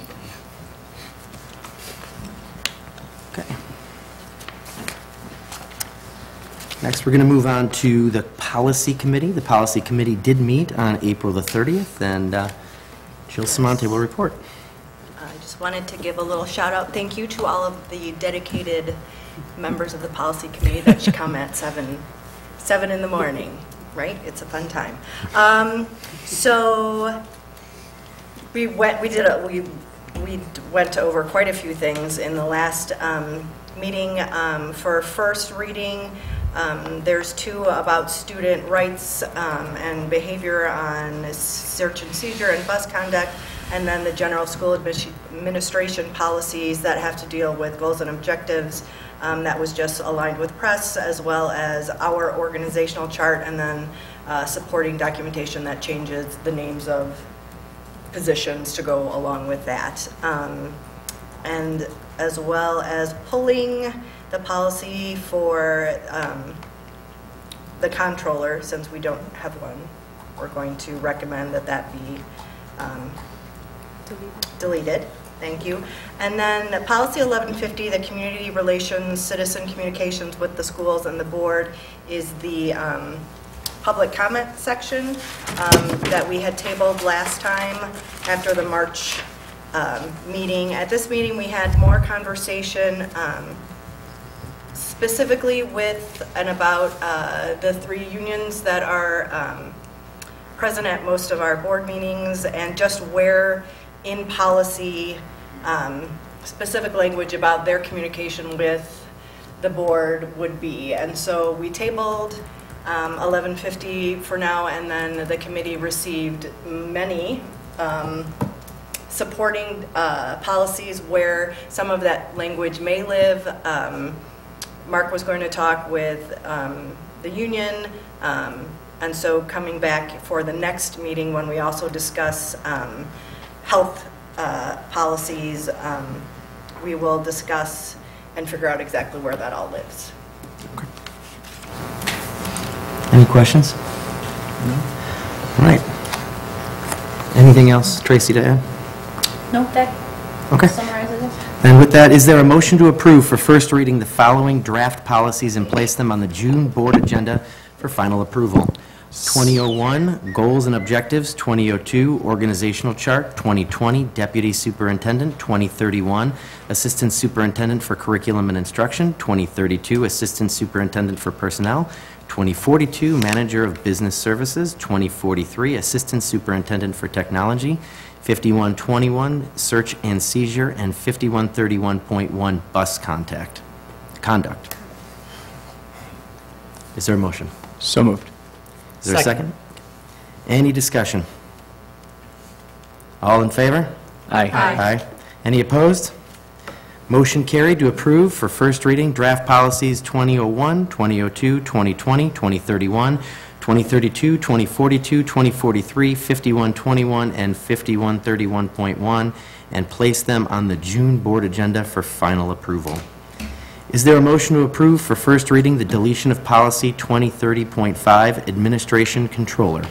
Okay. Next, we're going to move on to the Policy Committee. The Policy Committee did meet on April the 30th, and uh, Jill Samonte will report. I just wanted to give a little shout out, thank you to all of the dedicated members of the policy committee that should come at seven, seven in the morning, right? It's a fun time. Um, So we went, we did, a we, we went over quite a few things in the last um, meeting. Um, For first reading, um, there's two about student rights um, and behavior on search and seizure and bus conduct, and then the general school administration policies that have to deal with goals and objectives. Um, That was just aligned with press, as well as our organizational chart, and then uh, supporting documentation that changes the names of positions to go along with that. Um, And as well as pulling the policy for um, the controller, since we don't have one, we're going to recommend that that be um, deleted. Thank you. And then the policy 1150, the community relations, citizen communications with the schools and the board is the um, public comment section um, that we had tabled last time after the March um, meeting. At this meeting, we had more conversation um, specifically with and about uh, the three unions that are um, present at most of our board meetings and just where in policy um, specific language about their communication with the board would be. And so we tabled um, 1150 for now, and then the committee received many um, supporting uh, policies where some of that language may live. Um, Mark was going to talk with um, the union. Um, And so coming back for the next meeting, when we also discuss um, health uh, policies, um, we will discuss and figure out exactly where that all lives. Any questions? No? All right. Anything else, Tracy, to add? No, that Okay. And with that, is there a motion to approve for first reading the following draft policies and place them on the June board agenda for final approval? 2001, Goals and Objectives, 2002, Organizational Chart, 2020, Deputy Superintendent, 2031, Assistant Superintendent for Curriculum and Instruction, 2032, Assistant Superintendent for Personnel, 2042, Manager of Business Services, 2043, Assistant Superintendent for Technology, 5121, Search and Seizure, and 5131.1, Bus Contact, Conduct. Is there a motion? So moved. Is there a Second. second? Any discussion? All in favor? Aye. Aye. Any opposed? Motion carried to approve for first reading draft policies 2001, 2002, 2020, 2031, 2032, 2042, 2043, 5121, and 5131.1, and place them on the June board agenda for final approval. Is there a motion to approve for first reading the deletion of policy 2030.5, Administration Controller?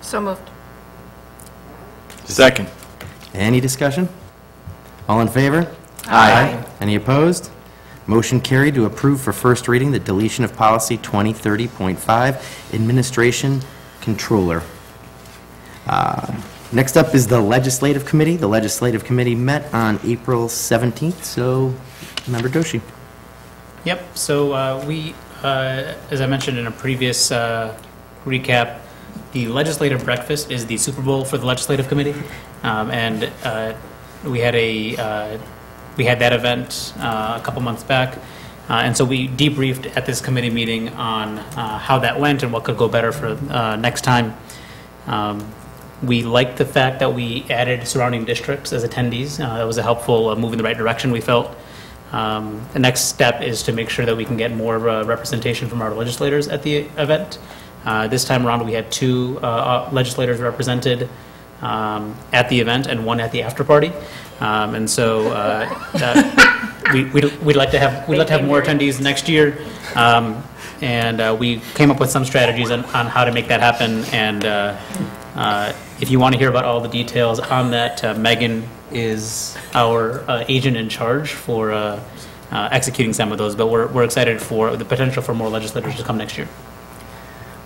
So moved. Second. Any discussion? All in favor? Aye. Any opposed? Motion carried to approve for first reading the deletion of policy 2030.5, Administration Controller. Uh, Next up is the Legislative Committee. The Legislative Committee met on April 17th, so Member Doshi. Yep, so uh, we, uh, as I mentioned in a previous uh, recap, the legislative breakfast is the Super Bowl for the Legislative Committee. Um, And uh, we had a, uh, we had that event uh, a couple months back. Uh, And so we debriefed at this committee meeting on uh, how that went and what could go better for uh, next time. Um, We liked the fact that we added surrounding districts as attendees. Uh, That was a helpful uh, move in the right direction, we felt. Um, The next step is to make sure that we can get more representation from our legislators at the event. This time around, we had two legislators represented um, at the event and one at the after-party. Um, And so uh, we- we'd we'd like to have, we'd like to have more attendees next year. Um, And uh, we came up with some strategies on on how to make that happen. And uh, uh, if you want to hear about all the details on that, uh, Megan is our agent in charge for executing some of those, but we're, we're excited for the potential for more legislators to come next year.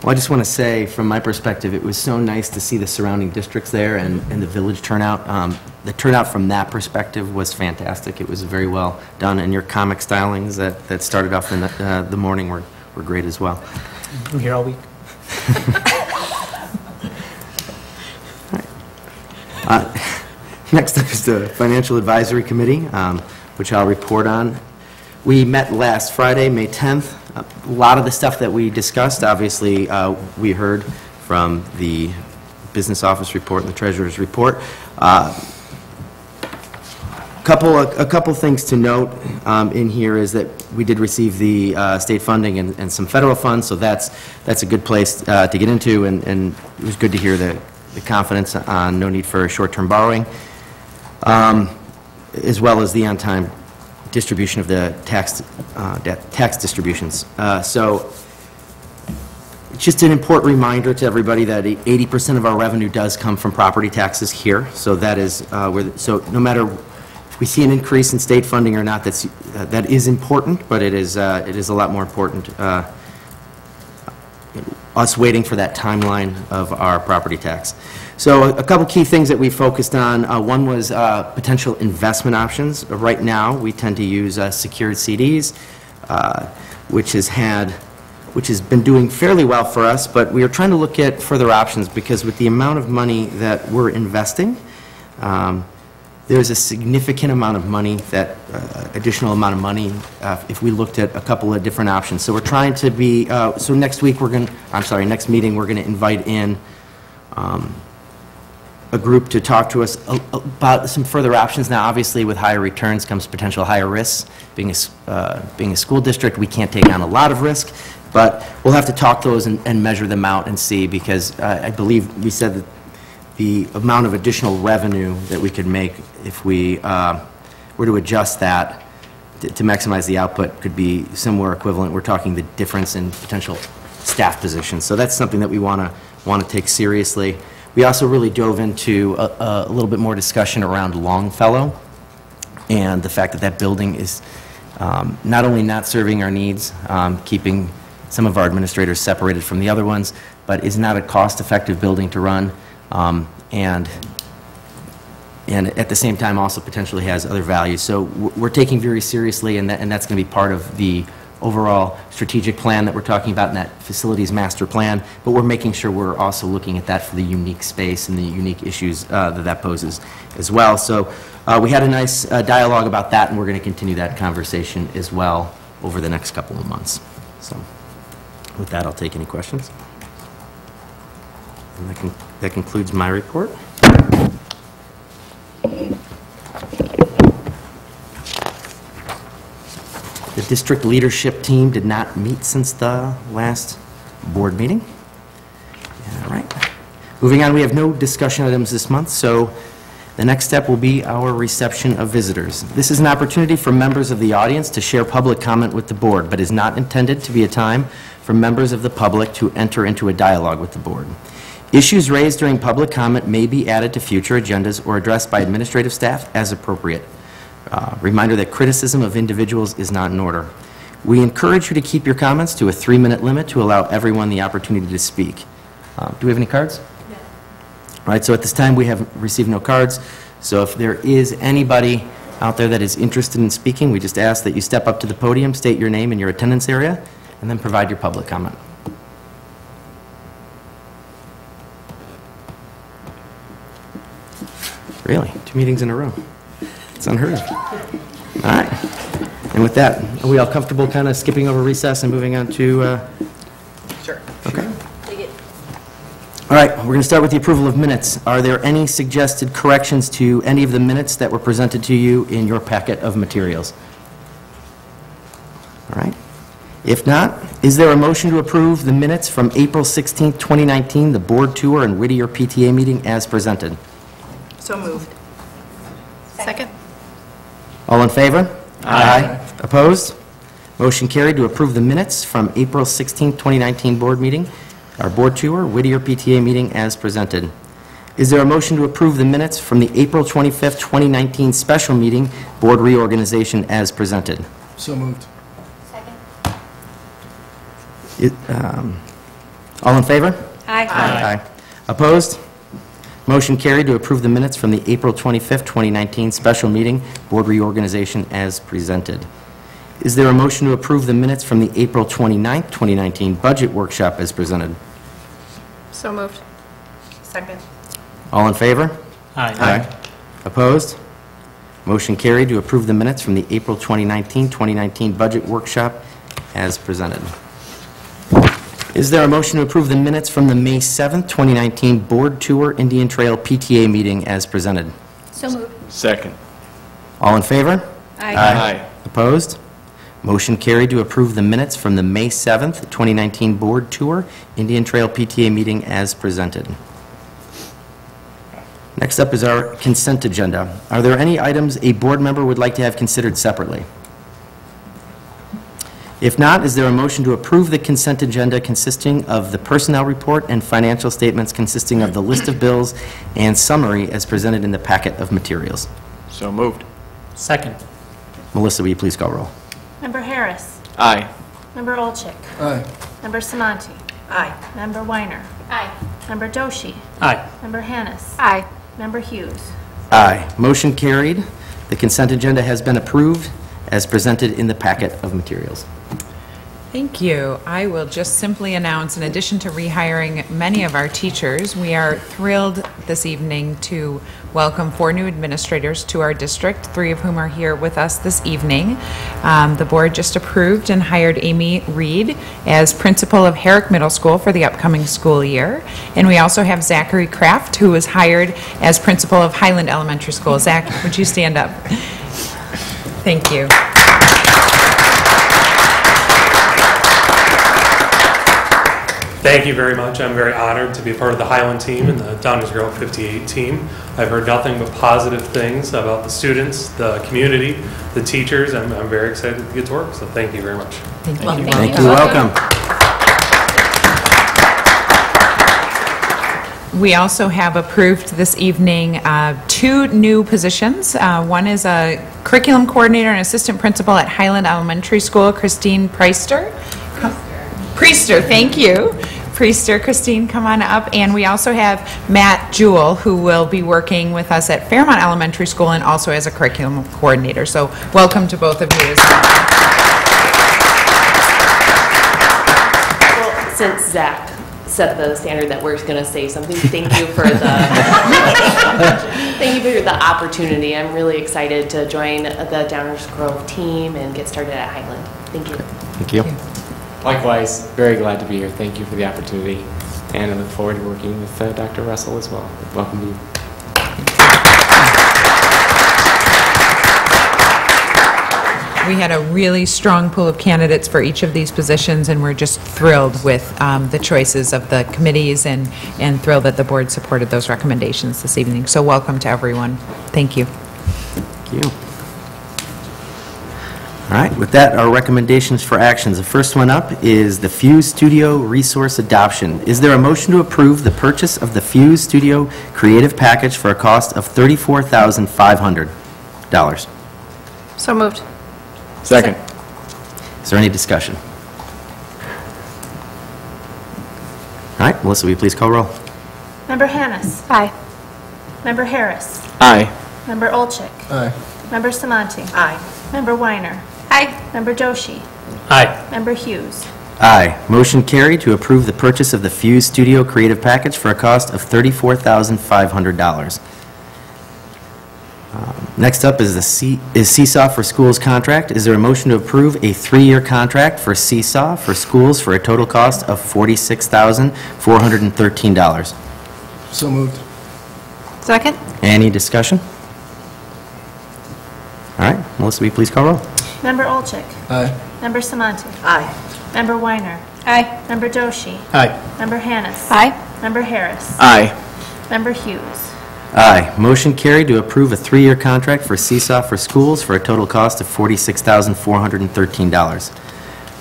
Well, I just want to say, from my perspective, it was so nice to see the surrounding districts there and, and the village turnout. Um, The turnout from that perspective was fantastic. It was very well done, and your comic stylings that, that started off in the, uh, the morning were, were great as well. I'm here all week. Uh, Next up is the Financial Advisory Committee, um, which I'll report on. We met last Friday, May 10th. A lot of the stuff that we discussed, obviously, uh, we heard from the Business Office Report and the Treasurer's Report. Uh, Couple, a couple things to note um, in here is that we did receive the uh, state funding and and some federal funds, so that's, that's a good place uh, to get into, and and it was good to hear the the confidence on no need for short-term borrowing, um, as well as the on-time distribution of the tax, uh, tax distributions. Uh, So just an important reminder to everybody that 80% of our revenue does come from property taxes here, so that is, uh, where, so no matter if we see an increase in state funding or not, that's, that is important, but it is, uh, it is a lot more important, uh, us waiting for that timeline of our property tax. So a couple key things that we focused on, uh, one was uh, potential investment options. Right now, we tend to use uh, secured CDs, uh, which has had, which has been doing fairly well for us, but we are trying to look at further options because with the amount of money that we're investing, um, there's a significant amount of money that, uh, additional amount of money, uh, if we looked at a couple of different options. So we're trying to be, uh, so next week, we're going, I'm sorry, next meeting, we're going to invite in um, a group to talk to us about some further options. Now, obviously, with higher returns comes potential higher risks. Being a, uh, being a school district, we can't take on a lot of risk, but we'll have to talk those and and measure them out and see, because uh, I believe we said that the amount of additional revenue that we could make if we uh, were to adjust that to to maximize the output could be somewhere equivalent. We're talking the difference in potential staff positions. So that's something that we want to, want to take seriously. We also really dove into a, a little bit more discussion around Longfellow and the fact that that building is um, not only not serving our needs, um, keeping some of our administrators separated from the other ones, but is not a cost-effective building to run, um, and and at the same time also potentially has other values. So we're taking very seriously, and that, and that's going to be part of the overall strategic plan that we're talking about in that facilities master plan, but we're making sure we're also looking at that for the unique space and the unique issues uh, that that poses as well. So uh, we had a nice uh, dialogue about that, and we're going to continue that conversation as well over the next couple of months. So with that, I'll take any questions. And that con- that concludes my report. The district leadership team did not meet since the last board meeting. All right. Moving on, we have no discussion items this month, so the next step will be our reception of visitors. This is an opportunity for members of the audience to share public comment with the board, but is not intended to be a time for members of the public to enter into a dialogue with the board. Issues raised during public comment may be added to future agendas or addressed by administrative staff as appropriate. Uh, Reminder that criticism of individuals is not in order. We encourage you to keep your comments to a three-minute limit to allow everyone the opportunity to speak. Uh, Do we have any cards? No. All right, so at this time, we have received no cards, so if there is anybody out there that is interested in speaking, we just ask that you step up to the podium, state your name and your attendance area, and then provide your public comment. Really? Two meetings in a row? It's unheard of. All right. And with that, are we all comfortable kind of skipping over recess and moving on to, uh, Sure. okay? All right, we're going to start with the approval of minutes. Are there any suggested corrections to any of the minutes that were presented to you in your packet of materials? All right. If not, is there a motion to approve the minutes from April 16, 2019, the board tour and Whittier PTA meeting as presented? So moved. Second. All in favor? Aye. Opposed? Motion carried to approve the minutes from April 16, 2019 board meeting, our board tour, Whittier PTA meeting as presented. Is there a motion to approve the minutes from the April 25, 2019 special meeting, board reorganization as presented? So moved. It, um, All in favor? Aye. Aye. Opposed? Motion carried to approve the minutes from the April 25th, 2019 special meeting, board reorganization as presented. Is there a motion to approve the minutes from the April 29th, 2019 budget workshop as presented? So moved. Second. All in favor? Aye. Opposed? Motion carried to approve the minutes from the April 2019, 2019 budget workshop as presented. Is there a motion to approve the minutes from the May 7th, 2019 board tour Indian Trail PTA meeting as presented? So moved. Second. All in favor? Aye. Aye. Opposed? Motion carried to approve the minutes from the May 7th, 2019 Board Tour Indian Trail PTA meeting as presented. Next up is our consent agenda. Are there any items a board member would like to have considered separately? If not, is there a motion to approve the consent agenda consisting of the personnel report and financial statements consisting of the list of bills and summary as presented in the packet of materials? So moved. Second. Melissa, will you please call roll? Member Harris. Aye. Member Olchik. Aye. Member Samanti. Aye. Member Weiner. Aye. Member Doshi. Aye. Member Hannis. Aye. Member Hughes. Aye. Motion carried. The consent agenda has been approved as presented in the packet of materials. Thank you. I will just simply announce, in addition to rehiring many of our teachers, we are thrilled this evening to welcome four new administrators to our district, three of whom are here with us this evening. Um, The board just approved and hired Amy Reed as principal of Herrick Middle School for the upcoming school year. And we also have Zachary Kraft, who was hired as principal of Highland Elementary School. Zach, would you stand up? Thank you. Thank you very much. I'm very honored to be a part of the Highland team and the Downers Grove 58 team. I've heard nothing but positive things about the students, the community, the teachers. I'm, I'm very excited to get to work, so thank you very much. Thank you. Thank you, welcome. We also have approved this evening uh, two new positions. Uh, One is a curriculum coordinator and assistant principal at Highland Elementary School, Christine Preister. Priester, thank you. Priester, Christine, come on up. And we also have Matt Jewell, who will be working with us at Fairmount Elementary School and also as a curriculum coordinator. So welcome to both of you as well. Well, since Zach set the standard that we're going to say something, thank you for the, thank you for the opportunity. I'm really excited to join the Downers Grove team and get started at Highland. Thank you. Thank you. Likewise, very glad to be here. Thank you for the opportunity, and I look forward to working with uh, Dr. Russell as well. Welcome to you. We had a really strong pool of candidates for each of these positions, and we're just thrilled with um, the choices of the committees and, and thrilled that the board supported those recommendations this evening. So welcome to everyone. Thank you. Thank you. All right, with that, our recommendations for actions. The first one up is the Fuse Studio Resource Adoption. Is there a motion to approve the purchase of the Fuse Studio Creative Package for a cost of $34,500? So moved. Second. Is there any discussion? All right, Melissa, will you please call roll? Member Hannis. Aye. Member Harris. Aye. Member Olchik. Aye. Member Samanti. Aye. Member Weiner. Aye. Member Doshi. Aye. Member Hughes. Aye. Motion carried to approve the purchase of the Fuse Studio Creative Package for a cost of $34,500. Um, Next up is the C- is Seesaw for Schools contract. Is there a motion to approve a three-year contract for Seesaw for schools for a total cost of $46,413? So moved. Second? Any discussion? All right, Melissa, will you please call roll? Member Olchik. Aye. Member Samanti. Aye. Member Weiner. Aye. Member Doshi. Aye. Member Hannis. Aye. Member Harris. Aye. Member Hughes. Aye. Motion carried to approve a three-year contract for Seesaw for Schools for a total cost of $46,413.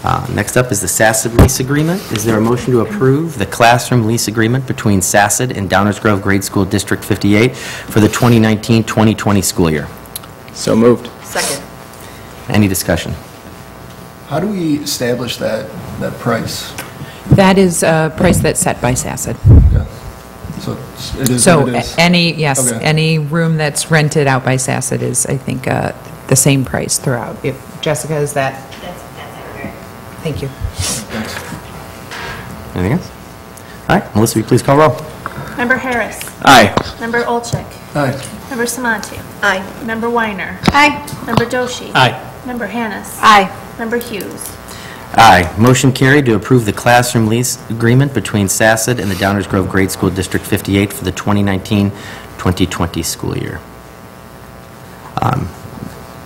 Uh, Next up is the SASED lease agreement. Is there a motion to approve the classroom lease agreement between SASED and Downers Grove Grade School District 58 for the 2019-2020 school year? So moved. Second. Any discussion? How do we establish that, that price? That is a price that's set by SASED. So it's- So what it is? any, yes, Okay. any room that's rented out by SASED is, I think, uh, the same price throughout. If- Jessica, is that? That's, that's accurate. Thank you. Anything else? All right, Melissa, will you please call roll? Member Harris. Aye. Member Olchik. Aye. Member Samanti. Aye. Member Weiner. Aye. Member Doshi. Aye. Member Hannis. Aye. Member Hughes. Aye. Motion carried to approve the classroom lease agreement between SASED and the Downers Grove Grade School District 58 for the 2019-2020 school year. Um,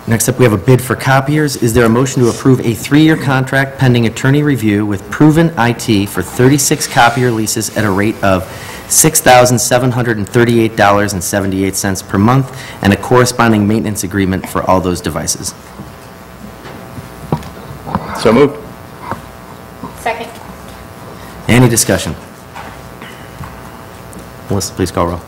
Next up, we have a bid for copiers. Is there a motion to approve a three-year contract pending attorney review with Proven IT for 36 copier leases at a rate of $6,738.78 per month and a corresponding maintenance agreement for all those devices? So moved. Second. Any discussion? Melissa, please call roll.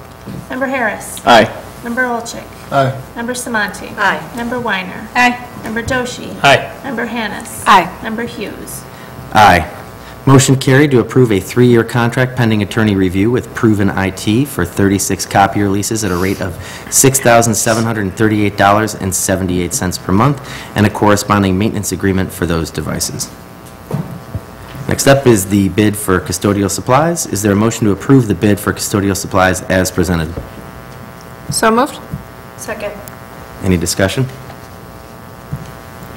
Member Harris. Aye. Member Olchik. Aye. Member Samanti. Aye. Member Weiner. Aye. Member Doshi. Aye. Member Hannis. Aye. Member Hughes. Aye. Motion carried to approve a three-year contract pending attorney review with Proven IT for 36 copier leases at a rate of $6,738.78 per month and a corresponding maintenance agreement for those devices. Next up is the bid for custodial supplies. Is there a motion to approve the bid for custodial supplies as presented? So moved? Second. Any discussion?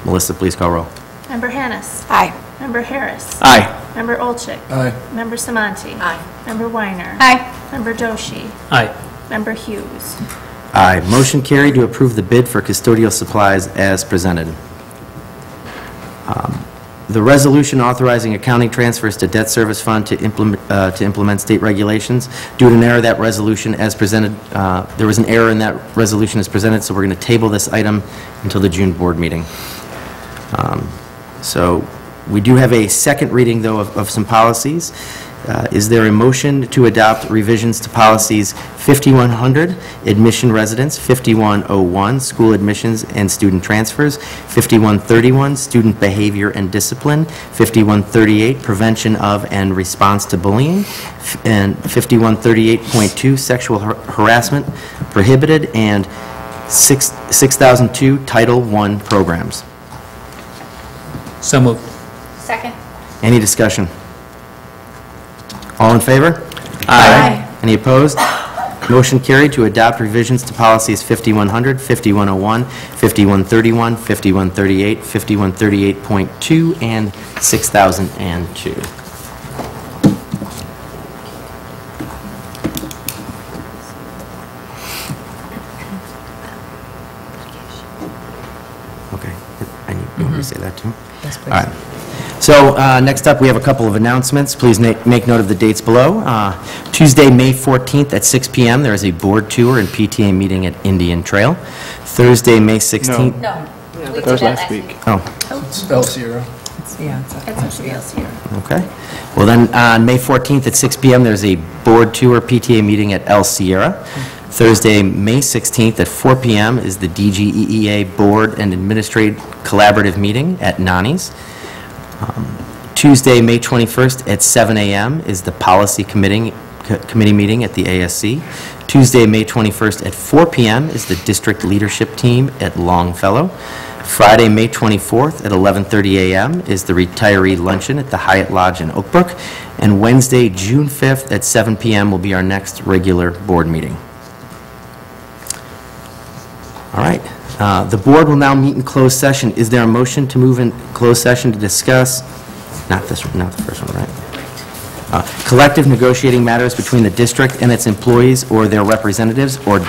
Melissa, please call roll. Member Hannis. Aye. Member Harris. Aye. Member Olchik. Aye. Member Samanti. Aye. Member Weiner. Aye. Member Doshi. Aye. Member Hughes. Aye. Motion carried to approve the bid for custodial supplies as presented. Um, The resolution authorizing accounting transfers to debt service fund to implement, uh, to implement state regulations. Due to an error, that resolution as presented, uh, there was an error in that resolution as presented, so we're going to table this item until the June board meeting. Um, So we do have a second reading, though, of of some policies. Uh, Is there a motion to adopt revisions to policies 5100, admission residence, 5101, school admissions and student transfers, 5131, student behavior and discipline, 5138, prevention of and response to bullying, and 5138.2, sexual har- harassment prohibited, and six- 6002, Title I programs. So moved. Second. Any discussion? All in favor? Aye. Any opposed? Motion carried to adopt revisions to policies 5100, 5101, 5131, 5138, 5138.2, and 6002. Okay. I need, you want me to say that too? Yes, All right. So, uh, next up, we have a couple of announcements. Please na- make note of the dates below. Uh, Tuesday, May 14th at 6 PM, there is a board tour and PTA meeting at Indian Trail. Thursday, May 16th... No. That was last week. Oh, It's El Sierra. Yeah, it's a- okay. Well, then, on May 14th at 6 PM, there's a board tour PTA meeting at El Sierra. Thursday, May 16th at 4 PM is the DGEEA Board and Administrative Collaborative Meeting at Nani's. Um, Tuesday, May 21st at 7 a.m. is the Policy Committee co- Committee meeting at the ASC. Tuesday, May 21st at 4 p.m. is the District Leadership Team at Longfellow. Friday, May 24th at 11:30 a.m. is the Retiree Luncheon at the Hyatt Lodge in Oak Brook. And Wednesday, June 5th at 7 p.m. will be our next regular board meeting. All right. Uh, The board will now meet in closed session. Is there a motion to move in closed session to discuss, not this, not the first one, right? Uh, Collective negotiating matters between the district and its employees or their representatives, or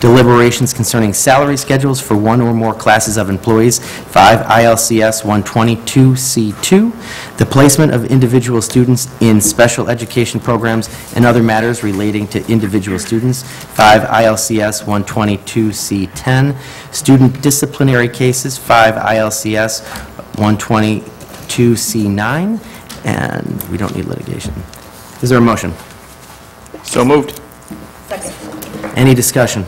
deliberations concerning salary schedules for one or more classes of employees, 5 ILCS 122C2, the placement of individual students in special education programs, and other matters relating to individual students, 5 ILCS 122C10, student disciplinary cases, 5 ILCS 122C9, and we don't need litigation. Is there a motion? So moved. Any discussion?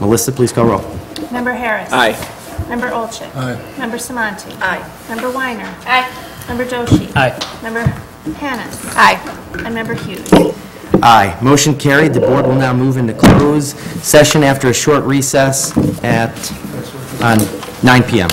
Melissa, please call roll. Member Harris. Aye. Member Olchik. Aye. Member Samanti. Aye. Member Weiner. Aye. Member Doshi. Aye. Member Hannis. Aye. And Member Hughes. Aye. Motion carried. The board will now move into close session after a short recess at, on 9 PM.